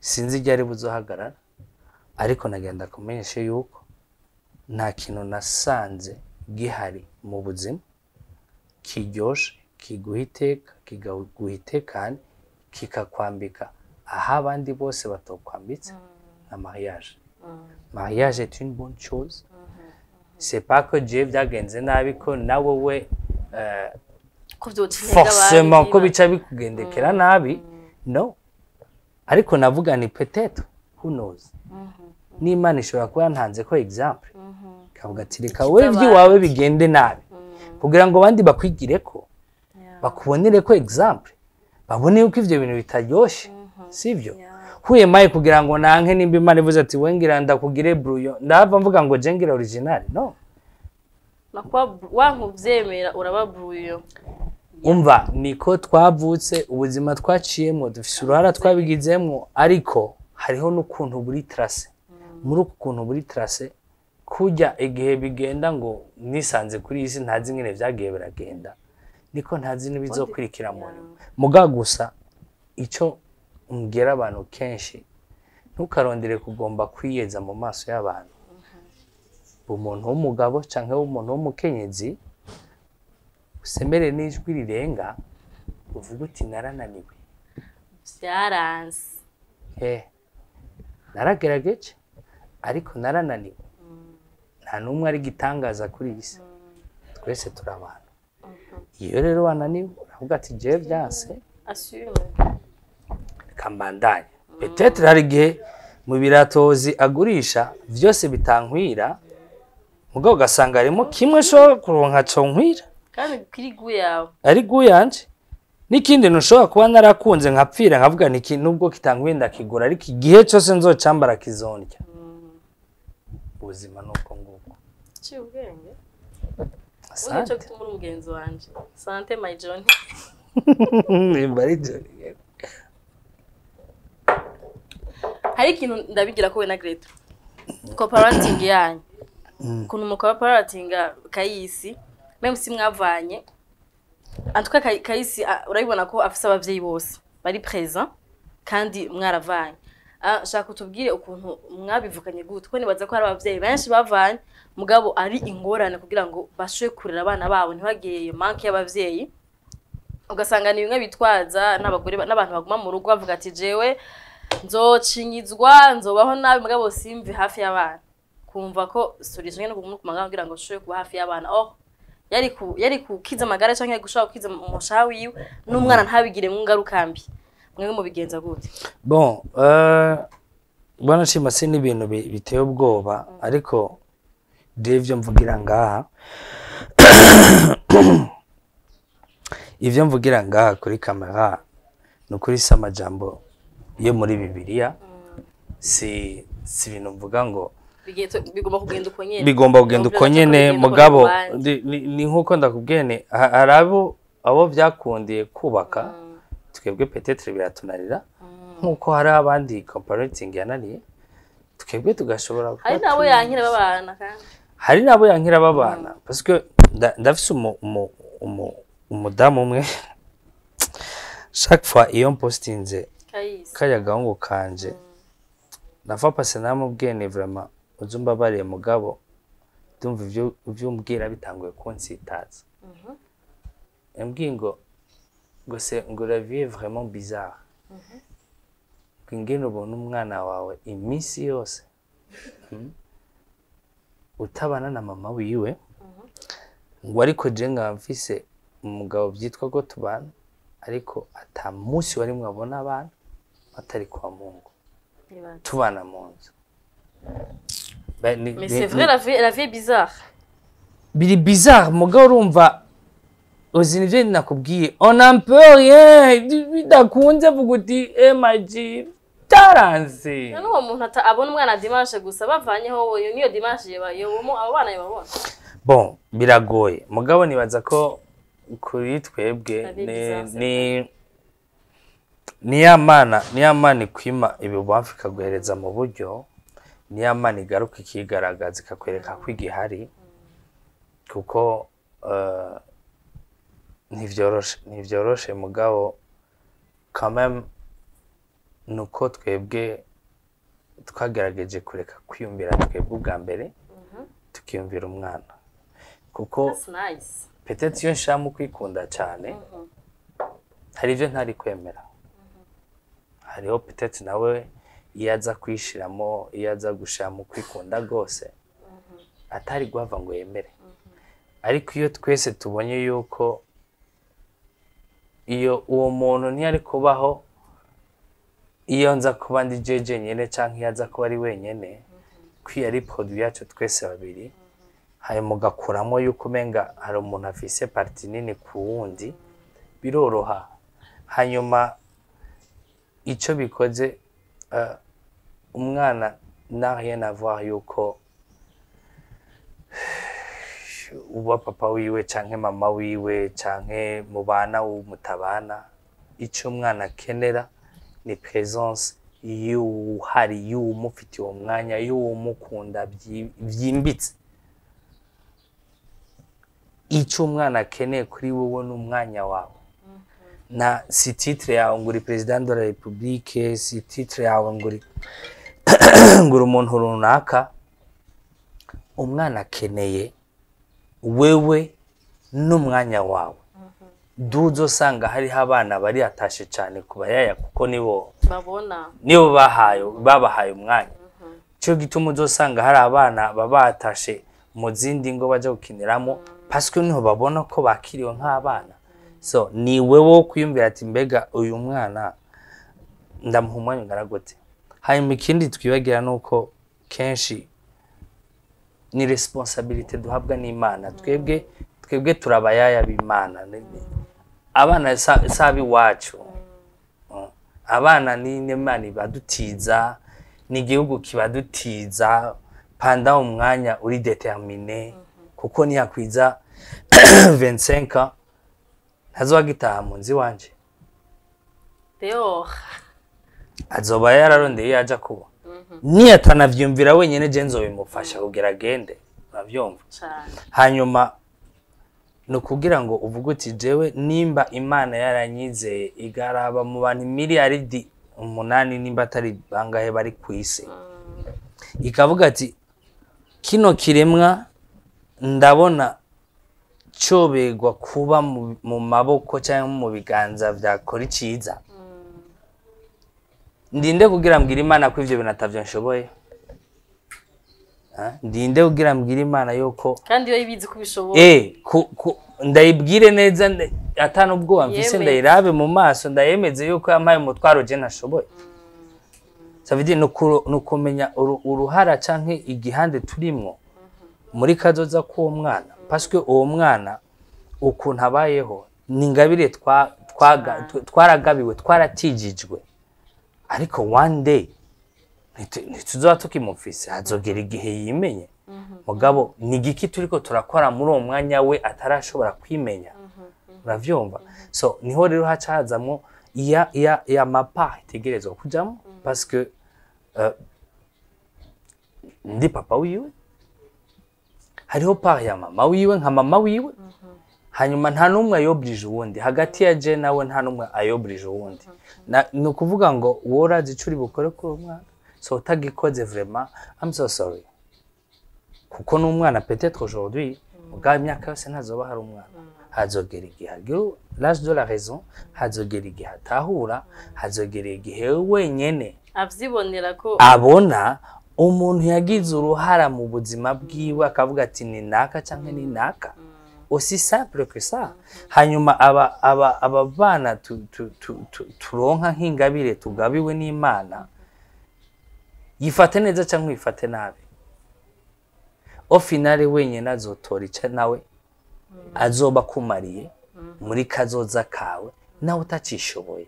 sinzi igihe ari buzohagarara ariko nagenda kumenyesha yuko nta kintu nasanze gihari mu buzima. Kiryoshe kiguha iteka kikaguha itekane kikakwambika aho abandi bose batokwambitse na mariage. Mariage est une bonne chose. C'est pas que Dieu byagenze nabi ko nawe we forcément ko bica bikugendekera nabi. No. Ariko navuga ni peut-être. Who knows? N'imana ishobora kuba yantanze ko example ikavuga ati reka wowe iby'iwawe bigende nabi. Kugira ngo abandi bakwigire ko bakubonere ko example babone yuko ivyo bintu bitaryoshye. Sivyo? Huye maye kugira ngo nanke nimba imana ivuze ati we ngira ndakugire brouillon ndahava mvuga ngo je ngira original? No. Nakuba wankuvyemera uraba bruyo. Umva niko twavutse ubuzima twaciyemo dufise uruhara twabigizemwo ariko hariho n'ukuntu buri trase muri uku kuntu buri trase kujya igihe bigenda ngo nisanze kuri iyi si ntazi ingene vyagiye biragenda. Niko ntazi n'ibizokurikira mu nyuma. muga gusa ico mbwira abantu kenshi ntukarondere kugomba kwiyeza mu maso y'abantu. Umuntu w'umugabo canke w'umuntu w'umukenyezi usemere n'ijwi rirenga uvuga uti narananiwe. Vyaranse he naragerageje ariko narananiwe. Nta n'umwe ari gitangaza kuri iyi si. Twese turi abantu. Iyo rero wananiwe uravuga ati jewe byanse. Assume kambandanya petetre hari igihe mu biratozi agurisha vyose bitankwira mugabo ugasanga harimo kimwe nshobora kuronka conkwira ari guyanje n'ikindi ntushobora kuba narakunze nkapfira nkavuga niki nubwo kitanguye ndakigura ariko igihe cyose nzocambara kizondya ubuzima ni uko nguko. Sante john Nimba ari byo. Hari ikintu ndabigira ko we na greta. Cooperating yanyu. Ukuntu mukoparatinga kayisi meme si mwavanye. Kay- kayisi ah, urabibona ko afise abavyeyi bose. Bari present kandi mwaravanye. Ah, shaka utubwire ukuntu mwabivukanye gute. Kuko nibaza ko hari abavyeyi benshi bavanye. Mugabo ari ingorane kugira ngo bashobore kurera abana babo. Ntibagire iyo manke y'abavyeyi. Ugasanga ni bimwe bitwaza n'abagore ba- n'abantu baguma mu rugo bavuga ati jewe nzocinyizwa nzobaho nabi mugabo simve hafi y'abana. Kumva ko solution no kuguma kumanga kugira ngo ushobore kuba hafi y'abana. Oh yari ku kukiza amagara canke gushaka kukiza umushaha wiwe n'umwana ntabigire mu ngaruka mbi. Mwebwe mubigenza gute? Bon euh, bwana shima si n'ibintu bi- biteye ubwoba ariko ivyo mvugira ngaha ivyo mvugira ngaha kuri kamera ni ukuri si amajambo yo muri bibiliya si ibintu mvuga ngo bigomba kugenda uko uko mugabo ni nk'uko ha- hari abo abo vyakundiye kubaka twebwe petetre biratunanira nk'uko hari abandi comparating yananiye twebwe tugashobora hari nabo yankira babana hari n'abo yankira babana parce que nda- ndafise umu- umu- umu- umudamu umwe. Fois iyo mpostinze kayisi kariya gahungu kanje. Nafa pase namubwiye ni vraiment uzi umbabariye mugabo. Ndumva ivyo umbwira bitanguye kunsitaza. Yambwiye ngo ngo se ngo est vraiment bizarre. Ngo ingene ubona umwana wawe iminsi yose mm, utabana na mama wiwe ngo ariko nkaba mfise umugabo byitwa ko tubana ariko ata munsi wari mwabona abana. Atari kwa mungu tubana mu nzu Ba- ni- mais ni- c'est vrai la vie la vie est bizarre. Biri bizarre mugabo urumva uzi nivyo nakubwiye on en peut rien. Bidakunze vuga uti emaji byaranze. None uwo muntu abona umwana dimanche gusa bavanyeho iyo niyo dimanche yobomo abo bana yobabona bon biragoye. Mugabo nibaza ko kuri twebwe ni bizanse. ni ni ya mana ni ya mana ikwima ibibamfu ikaguhereza mu buryo ni ya mana igaruka ikigaragaza ikakwereka ko igihari kuko eh, ntivyoroshe mugabo. Même ni uko twebwe twagerageje kureka kwiyumvira twebwe ubwa mbere tukiyumvira umwana. Kuko petete iyo nshaka mu kwikunda cyane hari ibyo ntari kwemera. Hariho petete nawe iyo aza kwishiramo iyo aza gushira mu kwikunda rwose atari guhava ngo yemere. Ariko iyo twese tubonye yuko iyo uwo muntu ntiyari kubaho iyo nza kuba ndi jeje nyine cyangwa iyo aza kuba ari wenyine ko iyo ari produit yacu twese babiri hanyuma ugakuramo yuko umenga hari umuntu afise pariti nini ku wundi biroroha. Hanyuma icyo bikoze eh, umwana n'a rien à voir yuko uba papa wiwe canke mama wiwe canke mubana mutabana icyo umwana akenera ni presence y'uhari y'uwumufitiye uwo mwanya y'uwumukunda byi- byimbitse. Icyo umwana akeneye kuri wowe ni umwanya wawe. Na si titre yawe ngo uri perezida de la republique si titre yawe ngo uri umuntu runaka umwana akeneye wewe n'umwanya wawe. Duzo usanga hariho abana bari atashe cyane ku bayaya kuko nibo nibo bahaye babahaye umwanya. Cyo gituma uzosanga hari abana baba batashe mu zindi ngo bajya gukiniramo pasike ni ho babona ko bakiriwe nk'abana. So ni wowe wo kwiyumvira ati mbega uyu mwana ndamuha umwanya ungana gute hanyuma ikindi twibagira ni uko kenshi ni resiponsabirite duhabwa n'imana twebwe twebwe turabayaya b'imana abana si ab'iwacu Mm. abana ni n'imana ibadutiza ni igihugu kibadutiza panda umwanya uri determine kuko niyakwiza 25 ans ntazoba gitaha mu nzu iwanje dehors azoba yararondeye iyo aja kuba. Niyatanavyumvira wenyene je nzobimufasha kugira agende? Uravyumva cyane hanyuma ni ukugira ngo uvuge uti jewe nimba imana yaranyizeye igaraba mu bantu miliyaridi umunani nimba atari bangahe bari ku isi. Ikavuga ati kino kiremwa ndabona cyoberwa kuba mu, maboko cyangwa mu biganza byakora iciza ndinde kugira mbwira imana ko ivyo bintu atavyo nshoboye? Ah, ndinde kugira mbwira imana yuko kandi iyo ibizi ko ubishoboye Eh, ku, ku, ndayibwire neza atana ubwoba Yemeze. ndayirabe mu maso ndayemeze yuko yampaye umutwaro je ntashoboye savidi ni ni ukumenya uru- uruhara canke igihande turimwo muri kazoza k'uwo mwana. Paswe uwo mwana ukuntu abayeho ni ingabire twaragabiwe twaratijijwe. Ariko one day ntitu- ntituzoba tukimufise hazogera igihe yimenye. Mugabo ni igiki turiko turakora muri uwo mwanya we atarashobora kwimenya? Uravyumva? So ni ho rero haca hazamwo ya ya ya mapa itegerezwa kujamo parce que euh, ndi papa wiwe? Hariho part ya mama wiwe nka mama wiwe. Hanyuma nta n'umwe ayobrije uwundi. Hagati ya je nawe nta n'umwe ayobrije uwundi. Na- ni ukuvuga ngo wowe urazi ico uri bukore kuri uwo mwana. So utagikoze vraiment. I'm so sorry. Kuko n'umwana peut-être aujourd'hui mugabo imyaka yose ntazoba hari umwana. Hazogera igihe agira l'âge de la raison hazogera igihe atahura hazogera igihe wenyene. Avyibonera ko abona umuntu yagize uruhara mu buzima bwiwe akavuga ati ni naka cyangwa ni naka aussi simple que ça hanyuma aba aba aba bana tu, tu, tu, tu, turonka nk'ingabire tugabiwe n'imana yifate neza cyangwa yifate nabi. Au finale wenyine azotora icyo nawe azoba akumariye muri kazoza kawe nawe utacishoboye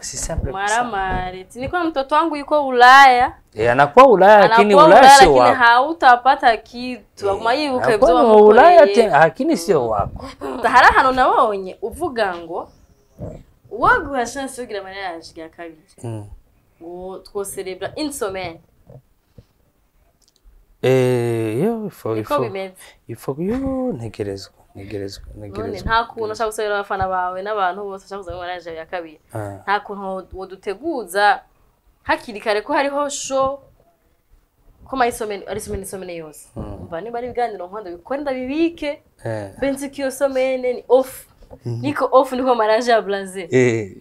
si simple kusema. maramare nilikuwa mtoto wangu yuko Ulaya Eh, anakuwa Ulaya lakini anakuwa Ulaya sio lakini wako. hautapata kitu Kama hiyo Anakuwa ibyo ni Ulaya tena lakini sio wako. Tahara hano nabonye uvuga ngo uwaguha chance yo kugira mariage ya kabiri Mm. ngo twoserebra une semaine Eh, yo ifo ifo ifo yo ntegerezwa. Nta kuntu ushaka gusabira abafana bawe n'abantu bose ushaka gusabira mariage ya kabiri. Ah. nta kuntu woduteguza hakiri kare ko hariho show ko ari somene isomene yose. Umva niba ari ibiganiro nkondo bikore ndabibike. Eh. benzi ko iyo somene ni off. Niko off niko mariage ya Brazil Eh.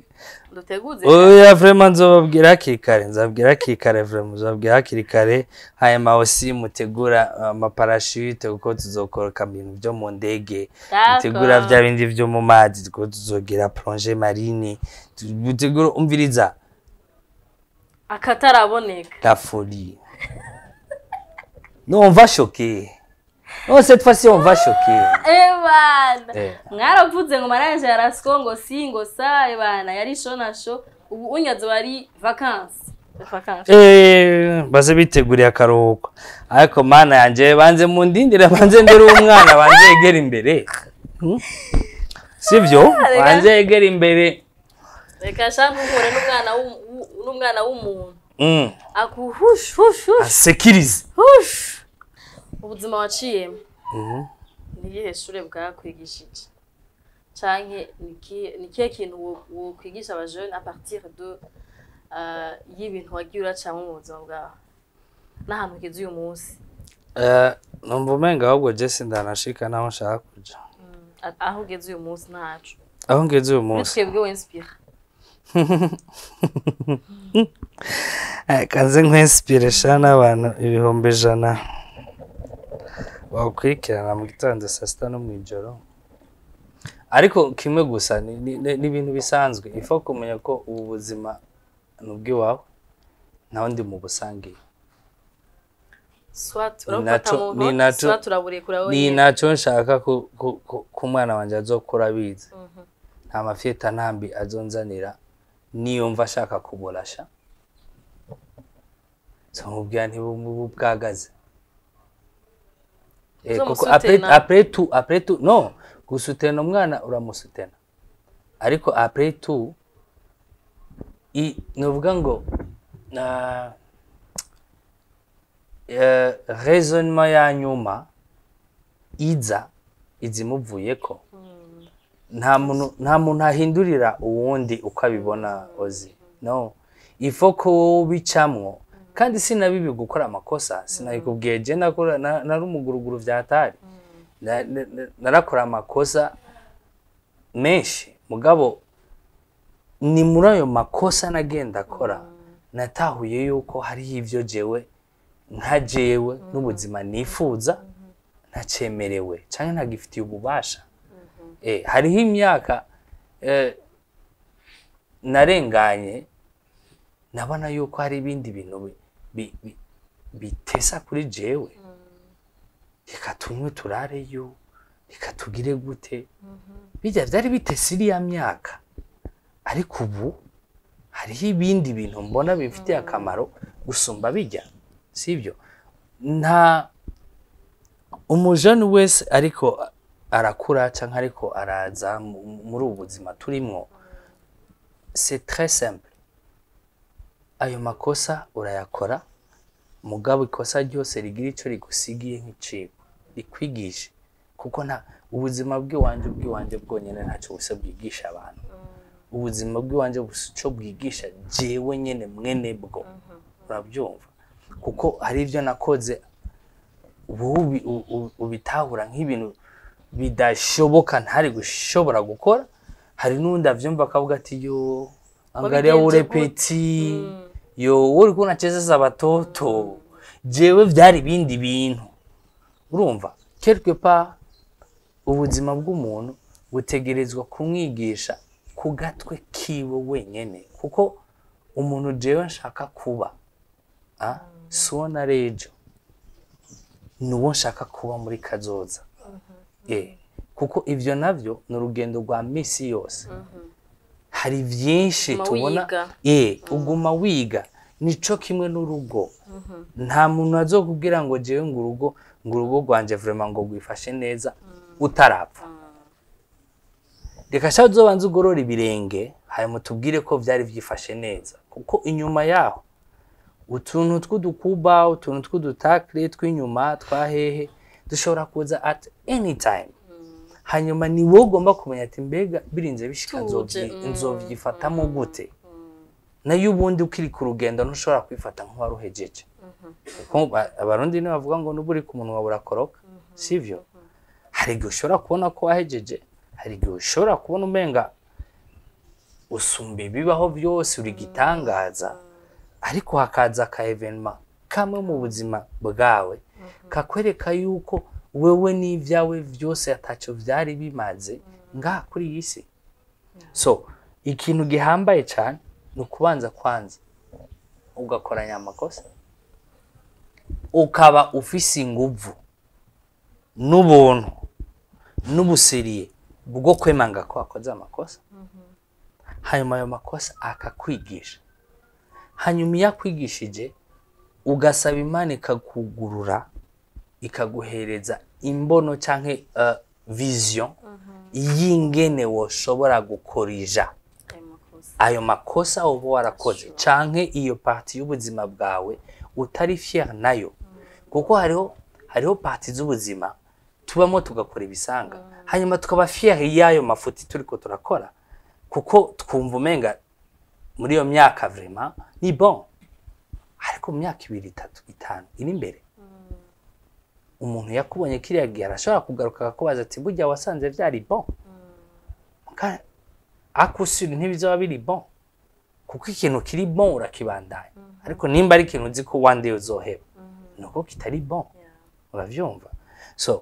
duteguze oya vraiment nzobabwira hakiri kare nzababwira hakiri kare vraiment nzababwira hakiri kare. Hanyuma osi mutegura amaparashute kuko tuzokoroka ibintu byo mu ndege mutegura bya bindi byo mu mazi kuko tuzogira plonge marine. Mutegura umviriza. Akataraboneka. La folie. Non on va choquer non cette fois-ci on va choquer. Ebana Eh. mwaravuze ngo mariage ya rasco ngo si ngo sa ebana yari show na show. Ubu unyaze wari Eh, baze biteguriye akaruhuko. Ariko mana yanjye banze mu ndindire banze ndere umwana banze yegera imbere. Hmm? sibyo reka- banze yegera imbere. Reka sha ntuhure n'umwana w'um- w'u- n'umwana w'umuntu. Mm. akuhush hush hush asekirize. Ubuzima waciyemo Mhm. ni iyihe shure bwakwigishije? Canke ni ikihe- kintu wo- wokwigisha abajene a partir de uh, y'ibintu wagiye uracamo mu buzima bwawe? N'ahantu ugeze uyu munsi? Eh, numva umenga ahubwo jesi ndanashika naho nshaka kuja. A- aho ugeze uyu munsi ntacu. Aho ngeze uyu munsi? Twebwe wenspira Eh, kanze nkwinspire sha n'abantu ibihumbi ijana. Bakurikirana mu gitondo saa sita no mu ijoro. Ariko kimwe gusa ni ibintu bisanzwe. Ifo kumenya ko ubu buzima ni ubw'iwawe nta wundi mu busangiye swat Ni na cyo nshaka ko umwana wanjye azokura abizi nta mafiyeta ntambi azonzanira niyumva ashaka kuburasha. Samubwira ntibubu Eh, après tout no gusutena umwana uramusutena ariko après tout i nuvuga ngo na eh, raisonnement ya nyuma iza izimuvuyeko nta muntu nta muntu ahindurira uwundi uko abibona ozi. No. Ifo ko wowe ubicamwo kandi sinabibi gukora amakosa sinabikubwiye je nakora na- nari umuguruguru na- na- narakora amakosa menshi. Mugabo ni muri ayo makosa nagenda akora. Natahuye yuko hariho ivyo jewe nka jewe n'ubuzima nifuza ntacemerewe canke ntagifitiye ububasha. Eh, hariho imyaka eh, narenganye nabona yuko hari ibindi bintu bi- bi- bi- bitesa kuri jewe. Reka tunywe turareyo reka tugire gute. Bijya byari bitese iriya myaka. Ariko ubu hariho ibindi bintu mbona bifitiye akamaro gusumba bijya sibyo nta umujene wese ariko arakura cyangwa ariko araza mu- muri ubu buzima turimo c'est très simple. Ayo makosa urayakora mugabo ikosa ryose rigira icyo rigusigiye nk'icibwa rikwigishe kuko nta ubuzima bw'iwanje bw'iwanje bwonyine ntacyo busa bwigisha abantu. Ubuzima bw'iwanje busa icyo bwigisha jewe nyene mwene bwo. Urabyumva? Kuko hari ibyo nakoze ubitahura nk'ibintu bidashoboka ntari gushobora gukora hari n'undi avyumva akavuga ati yo angalia Wabigenje ule gute?" peti yo uri kunachezeza batoto. Jewe vyari ibindi bintu. Urumva quelque part ubuzima bw'umuntu butegerezwa kumwigisha ku gatwe kiwe wenyene kuko umuntu jewe nshaka kuba ah, si uwo narejo ni uwo nshaka kuba muri kazoza. Eh, kuko ivyo navyo ni urugendo rwa misi yose. Hari byinshi tubona. eh uguma wiga. Nico kimwe n'urugo. Nta muntu azokubwira ngo jewe ngo urugo ngo urugo rwanje vraiment ngo rwifashe neza utarapfa. Reka sha uzobanze ugorora ibirenge hanyuma tubwire ko vyari vyifashe neza. Kuko inyuma yaho utuntu tw'udukuba utuntu tw'udutakle tw'inyuma twahehe dushobora kuza at any time. Hanyuma ni wowe ugomba kumenya ati mbega birinze bishika Tuje, nzovyi- mm, nzovyifatamo gute? Nayo ubundi ukiri ku rugendo ntushobora kwifata nk'uwaruhejeje kuko ba- abarundi ni bavuga ngo n'ubu uri ku munwa burakoroka. Sivyo hari igihe ushobora kubona ko wahejeje hari igihe ushobora kubona umenga usumba ibibaho byose uri gitangaza. Ariko hakaza aka evenema kamwe mu buzima bwawe. Kakwereka yuko wewe n'ibyawe byose atacyo byari bimaze ngaha kuri iyi si. So ikintu gihambaye cyane ni ukubanza kwanza ugakoranya amakosa ukaba ufise inguvu n'ubuntu n'ubusiriye bwo kwemanga ko wakoze amakosa hanyuma ayo makosa akakwigisha. Hanyuma iyo akwigishije ugasaba imana ikakugurura ikaguhereza imbono cyangwa uh, vision y'ingene woshobora gukorija. Ayo makosa. Uba warakoze canke iyo parti y'ubuzima bwawe utari fier na yo. Kuko hariho hariho parti z'ubuzima tubamo tugakora ibisanga. Hanyuma tukaba fier y'ayo mafuti turiko turakora. Kuko twumva umenga muri iyo myaka vraiment ni bon. Ariko mu myaka ibiri itatu itanu iri imbere umuntu yakubonye kiriya gihe arashobora kugaruka akakubaza ati burya wasanze vyari bon Ka- akusiri ntibizaba biri bon. Kuko ikintu kiri bon urakibandanya ariko nimba ari ikintu uzi ko day uzoheba nuko kitari bon. Uravyumva. So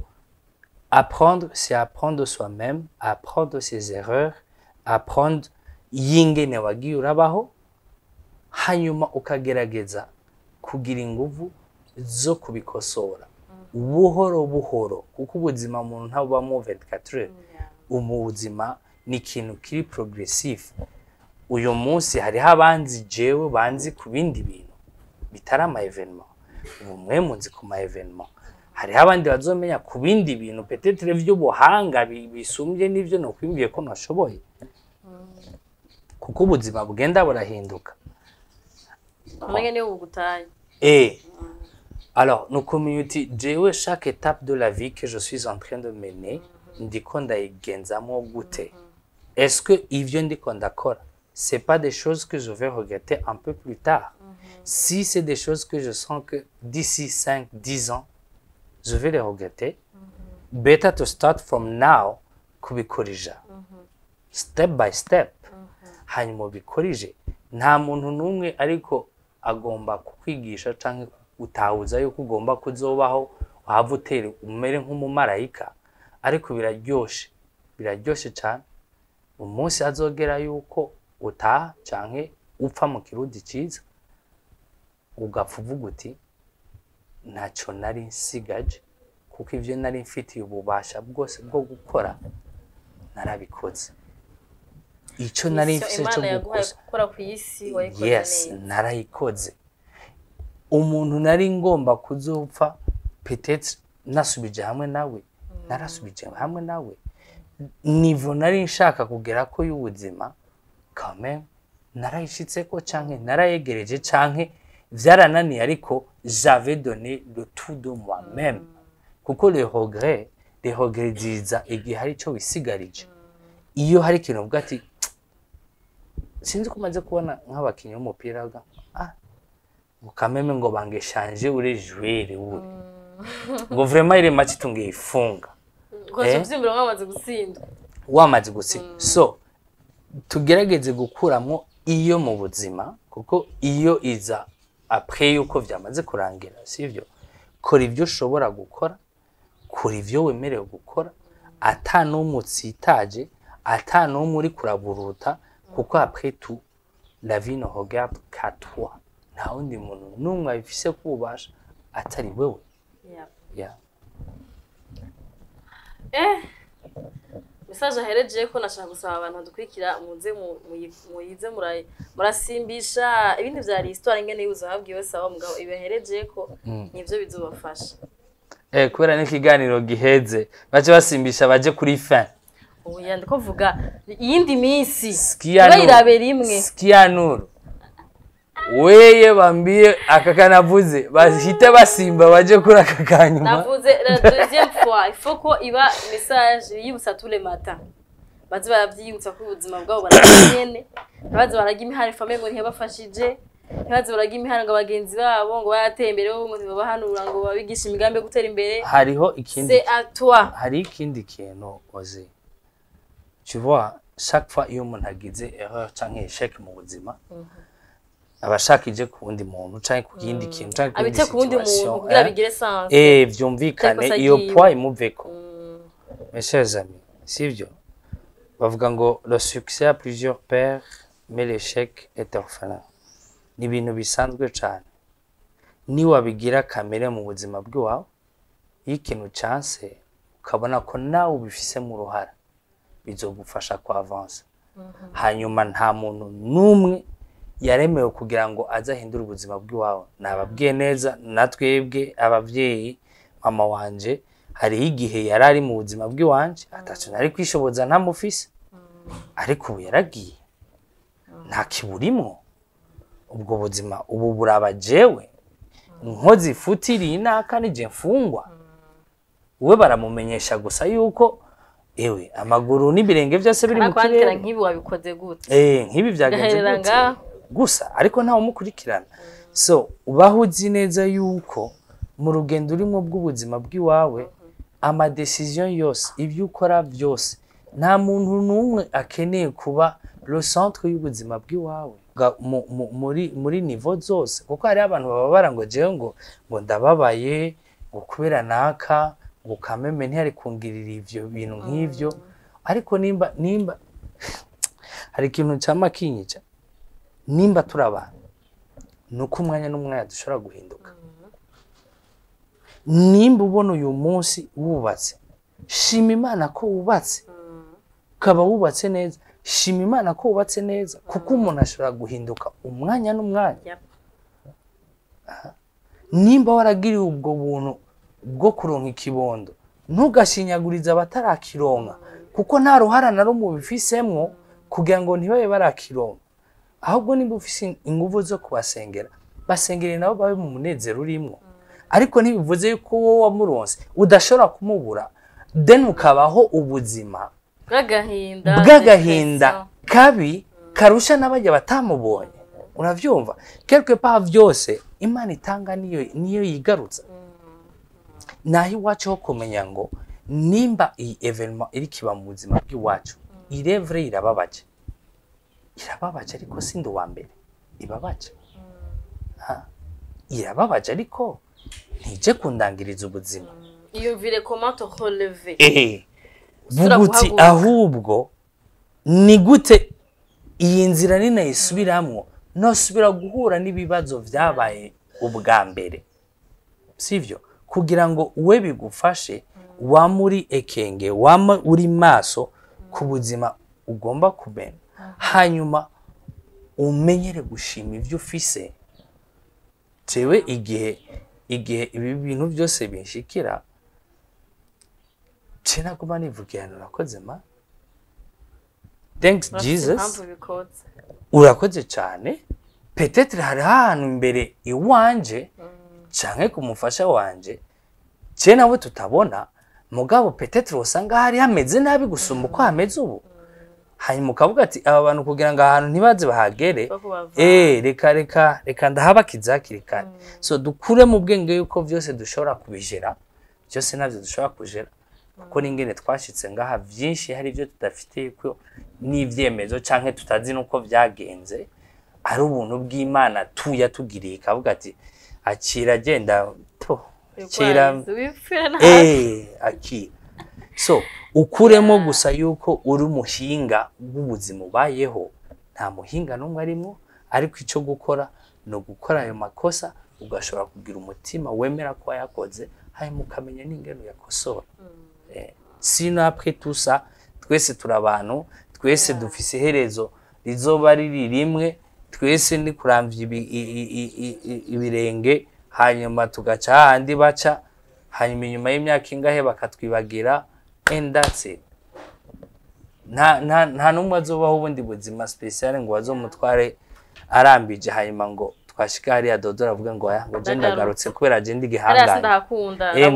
apprendre c'est apprendre soi-même apprendre ses erreurs apprendre yingene wagiye urabaho hanyuma ukagerageza kugira inguvu zo kubikosora. Buhoro buhoro. Kuko ubuzima umuntu ntabubamo 24 heures umu buzima ni ikintu kiri progressif uyu munsi hariho abanzi jewe banzi ku bindi bintu bitari ama evenement ubu mwe munzi ku ma evenement hariho abandi bazomenya ku bindi bintu petetre vy'ubuhanga bi- bisumbye n'ivyo nokwimbiye ko nashoboye kuko ubuzima bugenda burahinduka. Umenye niyo bugutaye Et alors, nos communautés, jewe chaque étape de la vie que je suis en train de mener. Est-ce que ivyo ndiko ndakora, c'est pas des choses que je vais regretter un peu plus tard? Si c'est des choses que je sens que d'ici 5, 10 ans, je vais les regretter, better to start from now kubikorija. Step by step. hanyuma ubikorije nta muntu n'umwe ariko agomba kukwigisha cyangwa utahuza yuko ugomba kuzobaho waba utera umere nk'umumarayika. Ariko biraryoshe biraryoshe cyane umunsi azogera yuko utaha cyangwa upfa mu kirundi cyiza ugapfa uvuga uti ntacyo nari nsigaje. Kuko ibyo nari mfitiye ububasha bwose bwo gukora narabikoze. Icyo nari mfite cyo gukora ku isi wayikoze yes neza. narayikoze. Umuntu nari ngomba kuzopfa petete nasubije hamwe nawe narasubije hamwe nawe. Nivo nari nshaka kugera ko y'ubuzima kame narayishitse ko canke narayegereje canke vyarananiye ariko j'avais donné le tout de moi-même. Kuko le regret le regret ziza igihe hari ico wisigarije. Iyo hari ikintu uvuga ati sinzi ko umaze kubona nk'abakinnyi b'umupira ngo kameme ngo bangeshanje ure joueur ure. Ngo vraiment ile match tungeyifunga Eh? wamaze gutsinda so tugerageze gukuramo iyo mu buzima kuko iyo iza apre yuko byamaze kurangira sivyo? Kora ibyo ushobora gukora kora ibyo wemerewe gukora ata n'umwe utsitaje ata n'umwe uri kuraburuta kuko apre tu la vie ne regarde qu'à toi. Nta wundi muntu n'umwe abifise kubasha atari wewe. Yeah. yeah. eh message ahereje ko nashaka gusaba abantu badukurikira muze mu- muyi- muyize mura- murasimbisha ibindi vya histoire ingene y'ubuzima babwiwe sawa mugabo ibihereje ko nivyo bizobafasha. Eh, kubera n'ikiganiro giheze bace basimbisha baje kuri fin. Ubu yandiko vuga iyindi minsi. Irabe rimwe. Sikia nuru weye bambie aka kanavuze. Bahite basimba baje kuri aka kanyuma. Navuze la deuxième fois il faut ko iba message yibutsa tous les matins. Baze baravyibutsa ko ubuzima bwabo baranyene ntibaze baraga imihari famille ngo ntiyabafashije ntibaze baraga imihari ngo abagenzi babo ngo barateye imbere bo ngo ntibabahanura ngo babigishe imigambi yo gutera imbere. Hariho ikindi c'est à toi. Hari ikindi kintu oze tu vois chaque fois iyo umuntu agize erreur canke échec mu buzima aba ashaka ije ku wundi muntu canke ku kindi kintu canke ku yindi eh? vyumvikane Ariko iyo sagiye. poids imuveko. Mm. mes chers amis sivyo? Bavuga ngo le succès a plusieurs pères mais l'échec est orphelin. Ni ibintu bisanzwe cane. Niwabigira kamere mu buzima bw'iwawe iyo ikintu canse ukabona ko nawe ubifisemo uruhara bizogufasha ku avansa hanyuma nta muntu n'umwe yaremewe kugira ngo aze ahindure ubuzima bw'iwawe nababwiye neza na twebwe ababyeyi mama wanje hariho igihe yari ari mu buzima bw'iwanje atatu nari kwishoboza ntamufise ariko ubu yaragiye. Nta kiburimwo ubwo buzima ubu buraba jewe. Nkozi ifutiriye inaka nije mfungwa. We baramumenyesha gusa yuko ewe amaguru n'ibirenge byose biri mu kirere. nk'ibi wabikoze gute Eh, nk'ibi byagenze ngaho. Gusa ariko ntawe umukurikirana. So ubaho uzi neza yuko mu rugendo urimo bw'ubuzima bw'iwawe amadecision yose ibyo ukora byose nta muntu n'umwe akeneye kuba centre y'ubuzima bw'iwawe. Muri nivo zose kuko hariho abantu bababara ngo jewe ngo ngo ndababaye ngo kubera naka ngo kameme ntiyari kungirira ivyo bintu nk'ivyo ariko nimba nimba hari ikintu cyama kinyica nimba turi abantu ni uko umwanya n'umwanya dushobora guhinduka. Nimba ubona uyu munsi wubatse shima imana ko wubatse. Ukaba wubatse neza shima imana ko wubatse neza kuko umuntu ashobora guhinduka umwanya n'umwanya. Nimba waragiriwe ubwo buntu bwo kuronka ikibondo ntugashinyagurize abatarakironka kuko nta ruhara na rumwe ubifisemwo kugira ngo ntibabe barakironka ahubwo nimba ufise inguvu zo kubasengera. Basengere nabo babe mu munezero urimwo. Ariko ntibivuze yuko wowe wamuronse udashobora kumubura then ukabaho ubuzima bw'agahinda kabi karusha n'abajya batamubonye. Uravyumva? Quelque part vyose imana itanga niyo niyo yigarutsa. Naho iwacu ho kumenya ngo nimba iyi evenement iri kiba mu buzima bw'iwacu irevre irababaje. Irababaje ariko sindi uwa mbere? Ibabaje. Irababaje ariko ntije kundangiriza ubuzima. Iyumvire comment te relever ehe. Usubira vuga uti guhaguruka. ahubwo ni gute iyi nzira ninayisubiramwo nosubira guhura n'ibibazo vyabaye ubwa mbere. Sivyo kugira ngo we bigufashe wama uri ekenge wama uri maso ku buzima ugomba kumenya hanyuma umenyere gushima ivyo ufise. Jewe igihe igihe ibi bintu byose binshikira naguma nivugira urakoze ma. Thanks jesus. urakoze cyane. Petetre hari ahantu imbere iwanje canke ku mufasha wanje je nabo tutabona. Mugabo petetre usanga hari hameze nabi gusumba uko hameze ubu. Hanyuma ukavuga ati aba bantu kugira ngo ahantu ntibaze bahagere. Eh reka reka reka ndahabakiza hakiri kare. So dukure mu bwenge yuko byose dushobora kubijera. Byose na byo dushobora kujera. Kuko n'ingene twashitse ngaha byinshi hari ibyo tudafite ko n'ivyemezo canke tutazi nuko byagenze ari ubuntu bw'imana tu yatugiriye ikavuga ati akira genda to akira eh akira. So ukuremo gusa yuko uri umuhinga w'ubuzima ubayeho nta muhinga n'umwe arimo ariko icyo gukora ni ugukora ayo makosa ugashobora kugira umutima wemera ko wayakoze hanyuma ukamenya n'ingano yakosora Eh, sino après tout ça twese turi abantu twese dufise iherezo rizoba riri rimwe twese ni i- ibirenge hanyuma tugaca hahandi baca hanyuma inyuma y'imyaka ingahe bakatwibagira and that's it. Nta n'umwe azobaho ubundi buzima special ngo bazomutware arambije hanyuma ngo twashika hariya dodo aravuga ngo aya ngo je ndagarutse kubera je ndi gihanganye. Eh,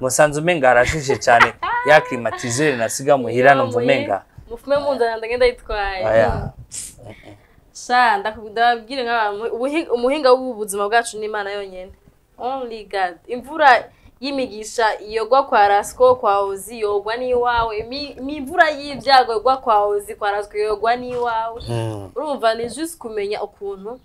ngo sanze umenga arashushe cyane ya climatiseur nasiga muhira numva umenga mufume munzana ndagenda yitwaye sha ndaku- ndababwire nk'abantu umuhinga w'ubuzima bwacu ni imana yonyine only god. Imvura y'imigisha yogwa kwa rasiko kwa ozi yogwa n'iwawe. Imvura y'ibyago yogwa kwa ozi kwa rasiko yogwa n'iwawe. Mm. urumva ni juste kumenya ukuntu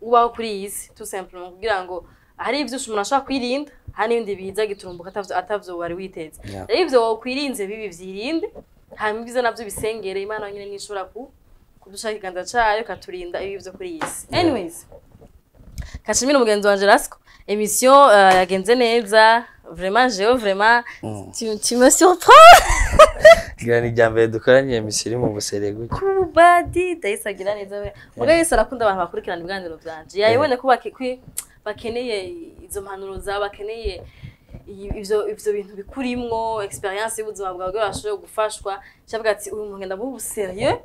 ubaho kuri iyi si. Simplement. Kugira ngo hari ibyo umuntu ashobora kwirinda hari n'ibindi biza giturumbuka atavyo wari witeze. Rero ibyo wokwirinze bibi vyirinde. Hanyuma ibyiza navyo bisengere imana nyine niyo ishobora ku kudushaka ikiganza cayo ikaturinda ibi vyo kuri iyi si. Anyways kashimira umugenzi wanje rasiko emission uh, yagenze neza. Vraiment jewe tu, tu me surprends. Ngira ni irya mbere dukoranye misiri mu busere gutyo kubadi dahise agira neza we. Muga yese arakunda abantu bakurikirana ibiganiro byanje. Yayibone ko bakeneye izo mpanuro zawe bakeneye i- ivyo ivyo bintu bikurimwo experience y'ubuzima bwawe bwo bashoboye gufashwa cyavuga ati uyu muntu ngenda mubu serieux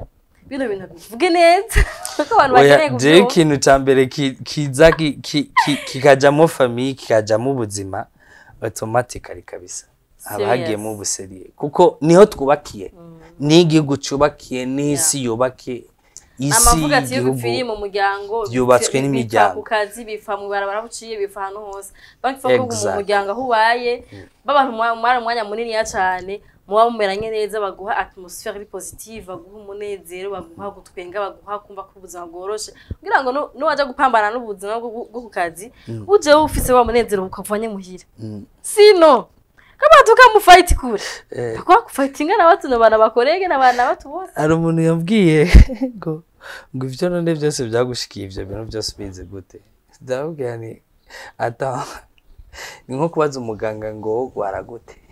bino bintu bivuge neza. Kuko abantu bakeneye je kubyumva. ikintu ca mbere ki- kiza ki- ki- ki- kikajamo famiye kikajamo ubuzima automatically kabisa. Haba hagiyemo ubuseriye kuko ni ho twubakiye. Ni igihugu cyubakiye n'isi yubakiye. Isi amavuga ati iyo igihugu bipfiriye mu muryango byubatswe bipfa- n'imiryango. ku kazi bifa mu barabara buciye bifa ahantu hose. Banki ko mu muryango aho ubaye b'abantu muba- mumara umwanya muniniya cyane muba mumeranye neza baguha atmosphere iri positive baguha umunezero baguha gutwenga baguha kumva ko ubuzima bworoshe. Kugira ngo nu- nuwaja gupambana n'ubuzima bwo ku kazi uje ufise wa munezero ukavanye muhira Mm. sino kama tukamufight kure. Eh. kwa kufightinga na watu na bana bakorege na bana batu bose. Hari umuntu yambwiye ngo ngo ibyo none byose byagushikiye ibyo bintu byose ubizi gute? Ndababwira ni ata ni nko kubaza umuganga ngo urwara gute? Mm.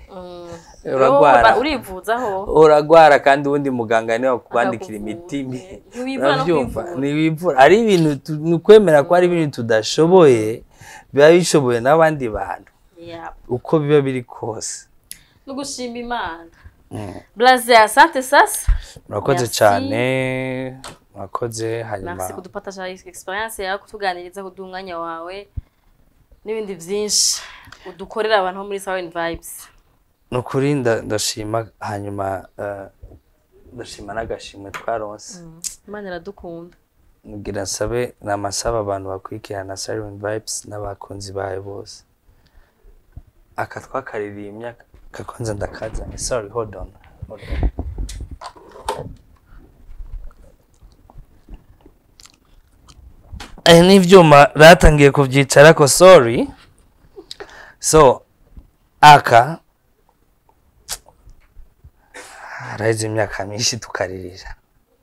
Uragwara. Wowe urivuzaho. Uragwara kandi ubundi muganga ni we Akakuvura. imiti urabyumva? ntiwivura. Ari ibintu tu- ni ukwemera ko ari ibintu tudashoboye biba bishoboye n'abandi bantu. Uko biba biri kose. No gushima imana. Mm. blaze asante sasa. Murakoze cyane. Murakoze hanyuma kudupatasha experience yawe kutuganiriza kuduha umwanya wawe n'ibindi byinshi udukorera abantu bo muri Silent Vibes. Ni ukuri nda- ndashima hanyuma eh, ndashima n'agashimwe twaronse. Imana iradukunda. Nubwira nsabe ni amasaba abantu bakurikirana Silent Vibes n'abakunzi bayo bose. Aka twakaririmbye kakonze ndakazanye sorry hold on hold on. Aya ni ibyuma batangiye kubyicara ko sorry. So aka haraheze imyaka myinshi tukaririra.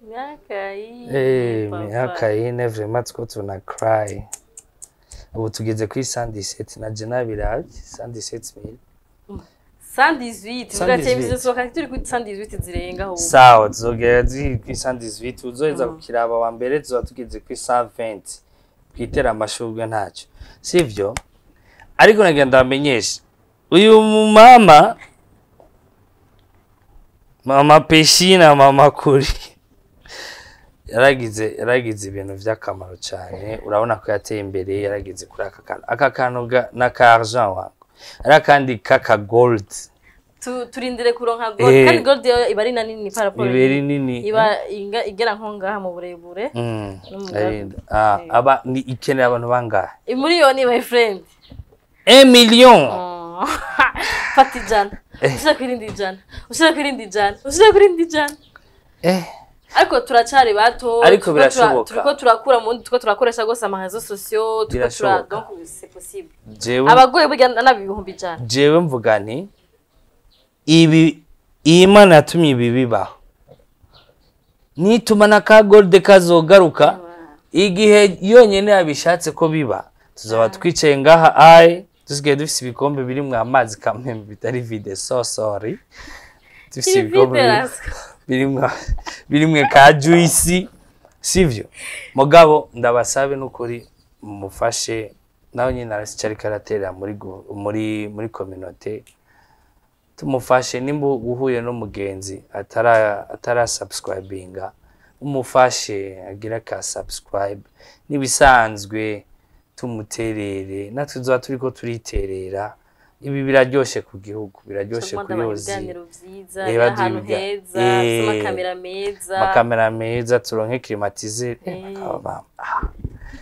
Imyaka yi Eh, papa. miaka ine vraiment two tuna cry. Ubu tugeze kuri 117 na je nabiraje 17000 118 vuga ati 118. bizosohoka turi kuri 118 zirenga ahubwo sawa tuzogera ziri kuri 118 uzoheza kukiraba wa mbere tuzoba tugeze kuri 120 twitera amashurwe ntacyo. Sivyo ariko nagira ndamenyesha uyu mama mama peshi na mama kuri. Yaragize yaragize ibintu by'akamaro cyane. Urabona ko yateye imbere yaragize kuri aka kantu. Aka kantu ga- na ka argent wangu. Ari akandi k'aka gold. Tu- turindire kuronka gold. Eh. kandi gold yo iba ari na nini par rapport iberi nini. iba igera nko ngaha mu burebure. Mm, arinda. Ah, aba ni ikenera abantu bangahe? Imiliyoni my friend. Un million. Oh. fata ijana ushyira ku irindi ijana ushyira ku irindi ijana ushyira ku irindi ijana eh. Ariko turacyari bato Ariko birashoboka. turiko turakura mu turiko turakoresha rwose amarezo sosiyo turiko tura Birashoboka. donc c'est possible jewe abagoye burya nabi ibihumbi ijana jewe mvuga nti ibi iyi mana yatumye ibi bibaho nituma na ka gold kazogaruka igihe yonyine yabishatse ko biba tuzaba twicaye ngaha aye dusigaye dufise ibikombe birimwo amazi kamwe bitari vide. So sorry. Dufise Iri ibikombe birimwe ka juice sivyo? Mugabo ndabasabe n'ukuri mufashe nawe nyine arasica ariko araterera muri communauté. Tumufashe nimba uhuye n'umugenzi atara atara subscribinga umufashe agira ka subscribe. Nibisanzwe tumuterere natwe tuzoba turiko turiterera. Ibi biraryoshe ku gihugu biraryoshe Ndabona ku ndabaha yozi. Reba ahantu heza Eh. amakamera meza. amakamera meza turonke Eh.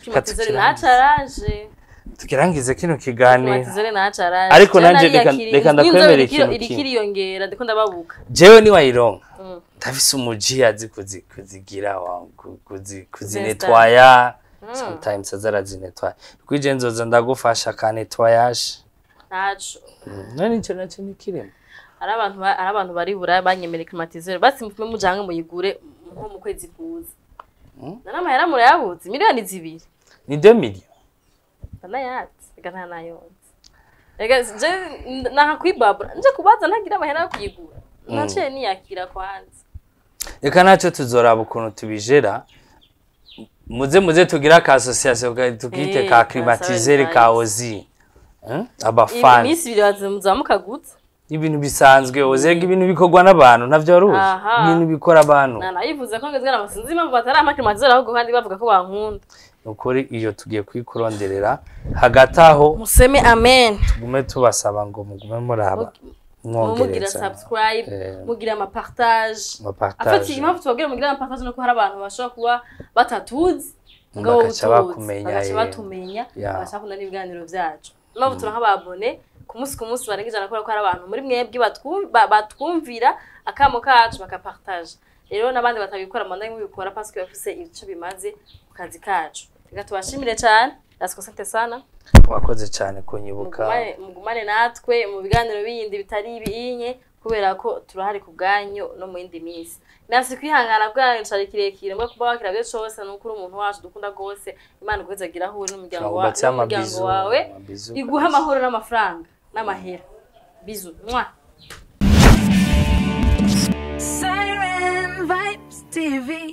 Klimatizere kirangiza. naco araje tukirangize kino kiganiro. Ariko nanje reka- iriko- ikintu kimwe. jewe niwayironka Mm. ndafise umuji azi kuzi- kuzigira kuzinetwaya sometimes aza arazinetwaya kwije nzoza ndagufasha ka netwayage naco none ico naco nikirimo ari abantu ba- ari abantu bari buraya banyemereye klimatizere basi mufume mujange muyigure nko mu kwezi kuza. Nana amahera murayabuze miliyoni zibiri. Ni 2 million ndanayatse reka nta nayonze reka je naha kwibabura. Nje kubaza ntagira amahera yo kuyigura. Naciye niyakira kwanza. Reka naco tuzoraba ukuntu tubijera. Muze muze tugire ka ka- tukite Eh, ka Seven ka ozi. Eh? abafani iminsi ibiri baza muzamukagutse ibintu bisanzwe ozega ibintu bikorwa n'abantu navyo waruzi Aha. ibintu bikora abantu. Nanayivuze ko ngezwe nama sinzi impamvu batarampa klimatizere ahubwo kandi bavuga ko bankunda. Nukuri iyo tugiye kuyikuronderera hagati aho museme amen. tugume tubasaba ngo mugume muraba. Mugira subscribe mugira amapartage amapartage afati impamvu tubabwira mugira amapartage nuko hari abantu bashobora kuba batatuzi mugabo Bagaca bagaca batumenya Ya. bagashaka kunda n'ibiganiro vyacu impamvu turonka ababone ku munsi ku munsi barenga ijana kubera ko hari abantu muri mwebwe batwum- ba- batwumvira akamo kacu bakapartage. Rero n'abandi batabikora manda mubikora parce que bafise ico bimaze ku kazi kacu. Reka tubashimire cane. Lasco sante sana. Wakoze cyane kunyibuka. Mugumane natwe mu biganiro bindi bitari ibinye kubera ko turahari ku bwanyu no mu yindi minsi. Nasi kwihangana bwanyu cari kirekire. Mbwa kuba wakira byo cose nuko uri umuntu wacu dukunda gose imana iguheza agira aho uri n'umuryango wawe. Iguha amahoro n'amafaranga n'amahera. Bizu. Mwa Siren Vibes TV.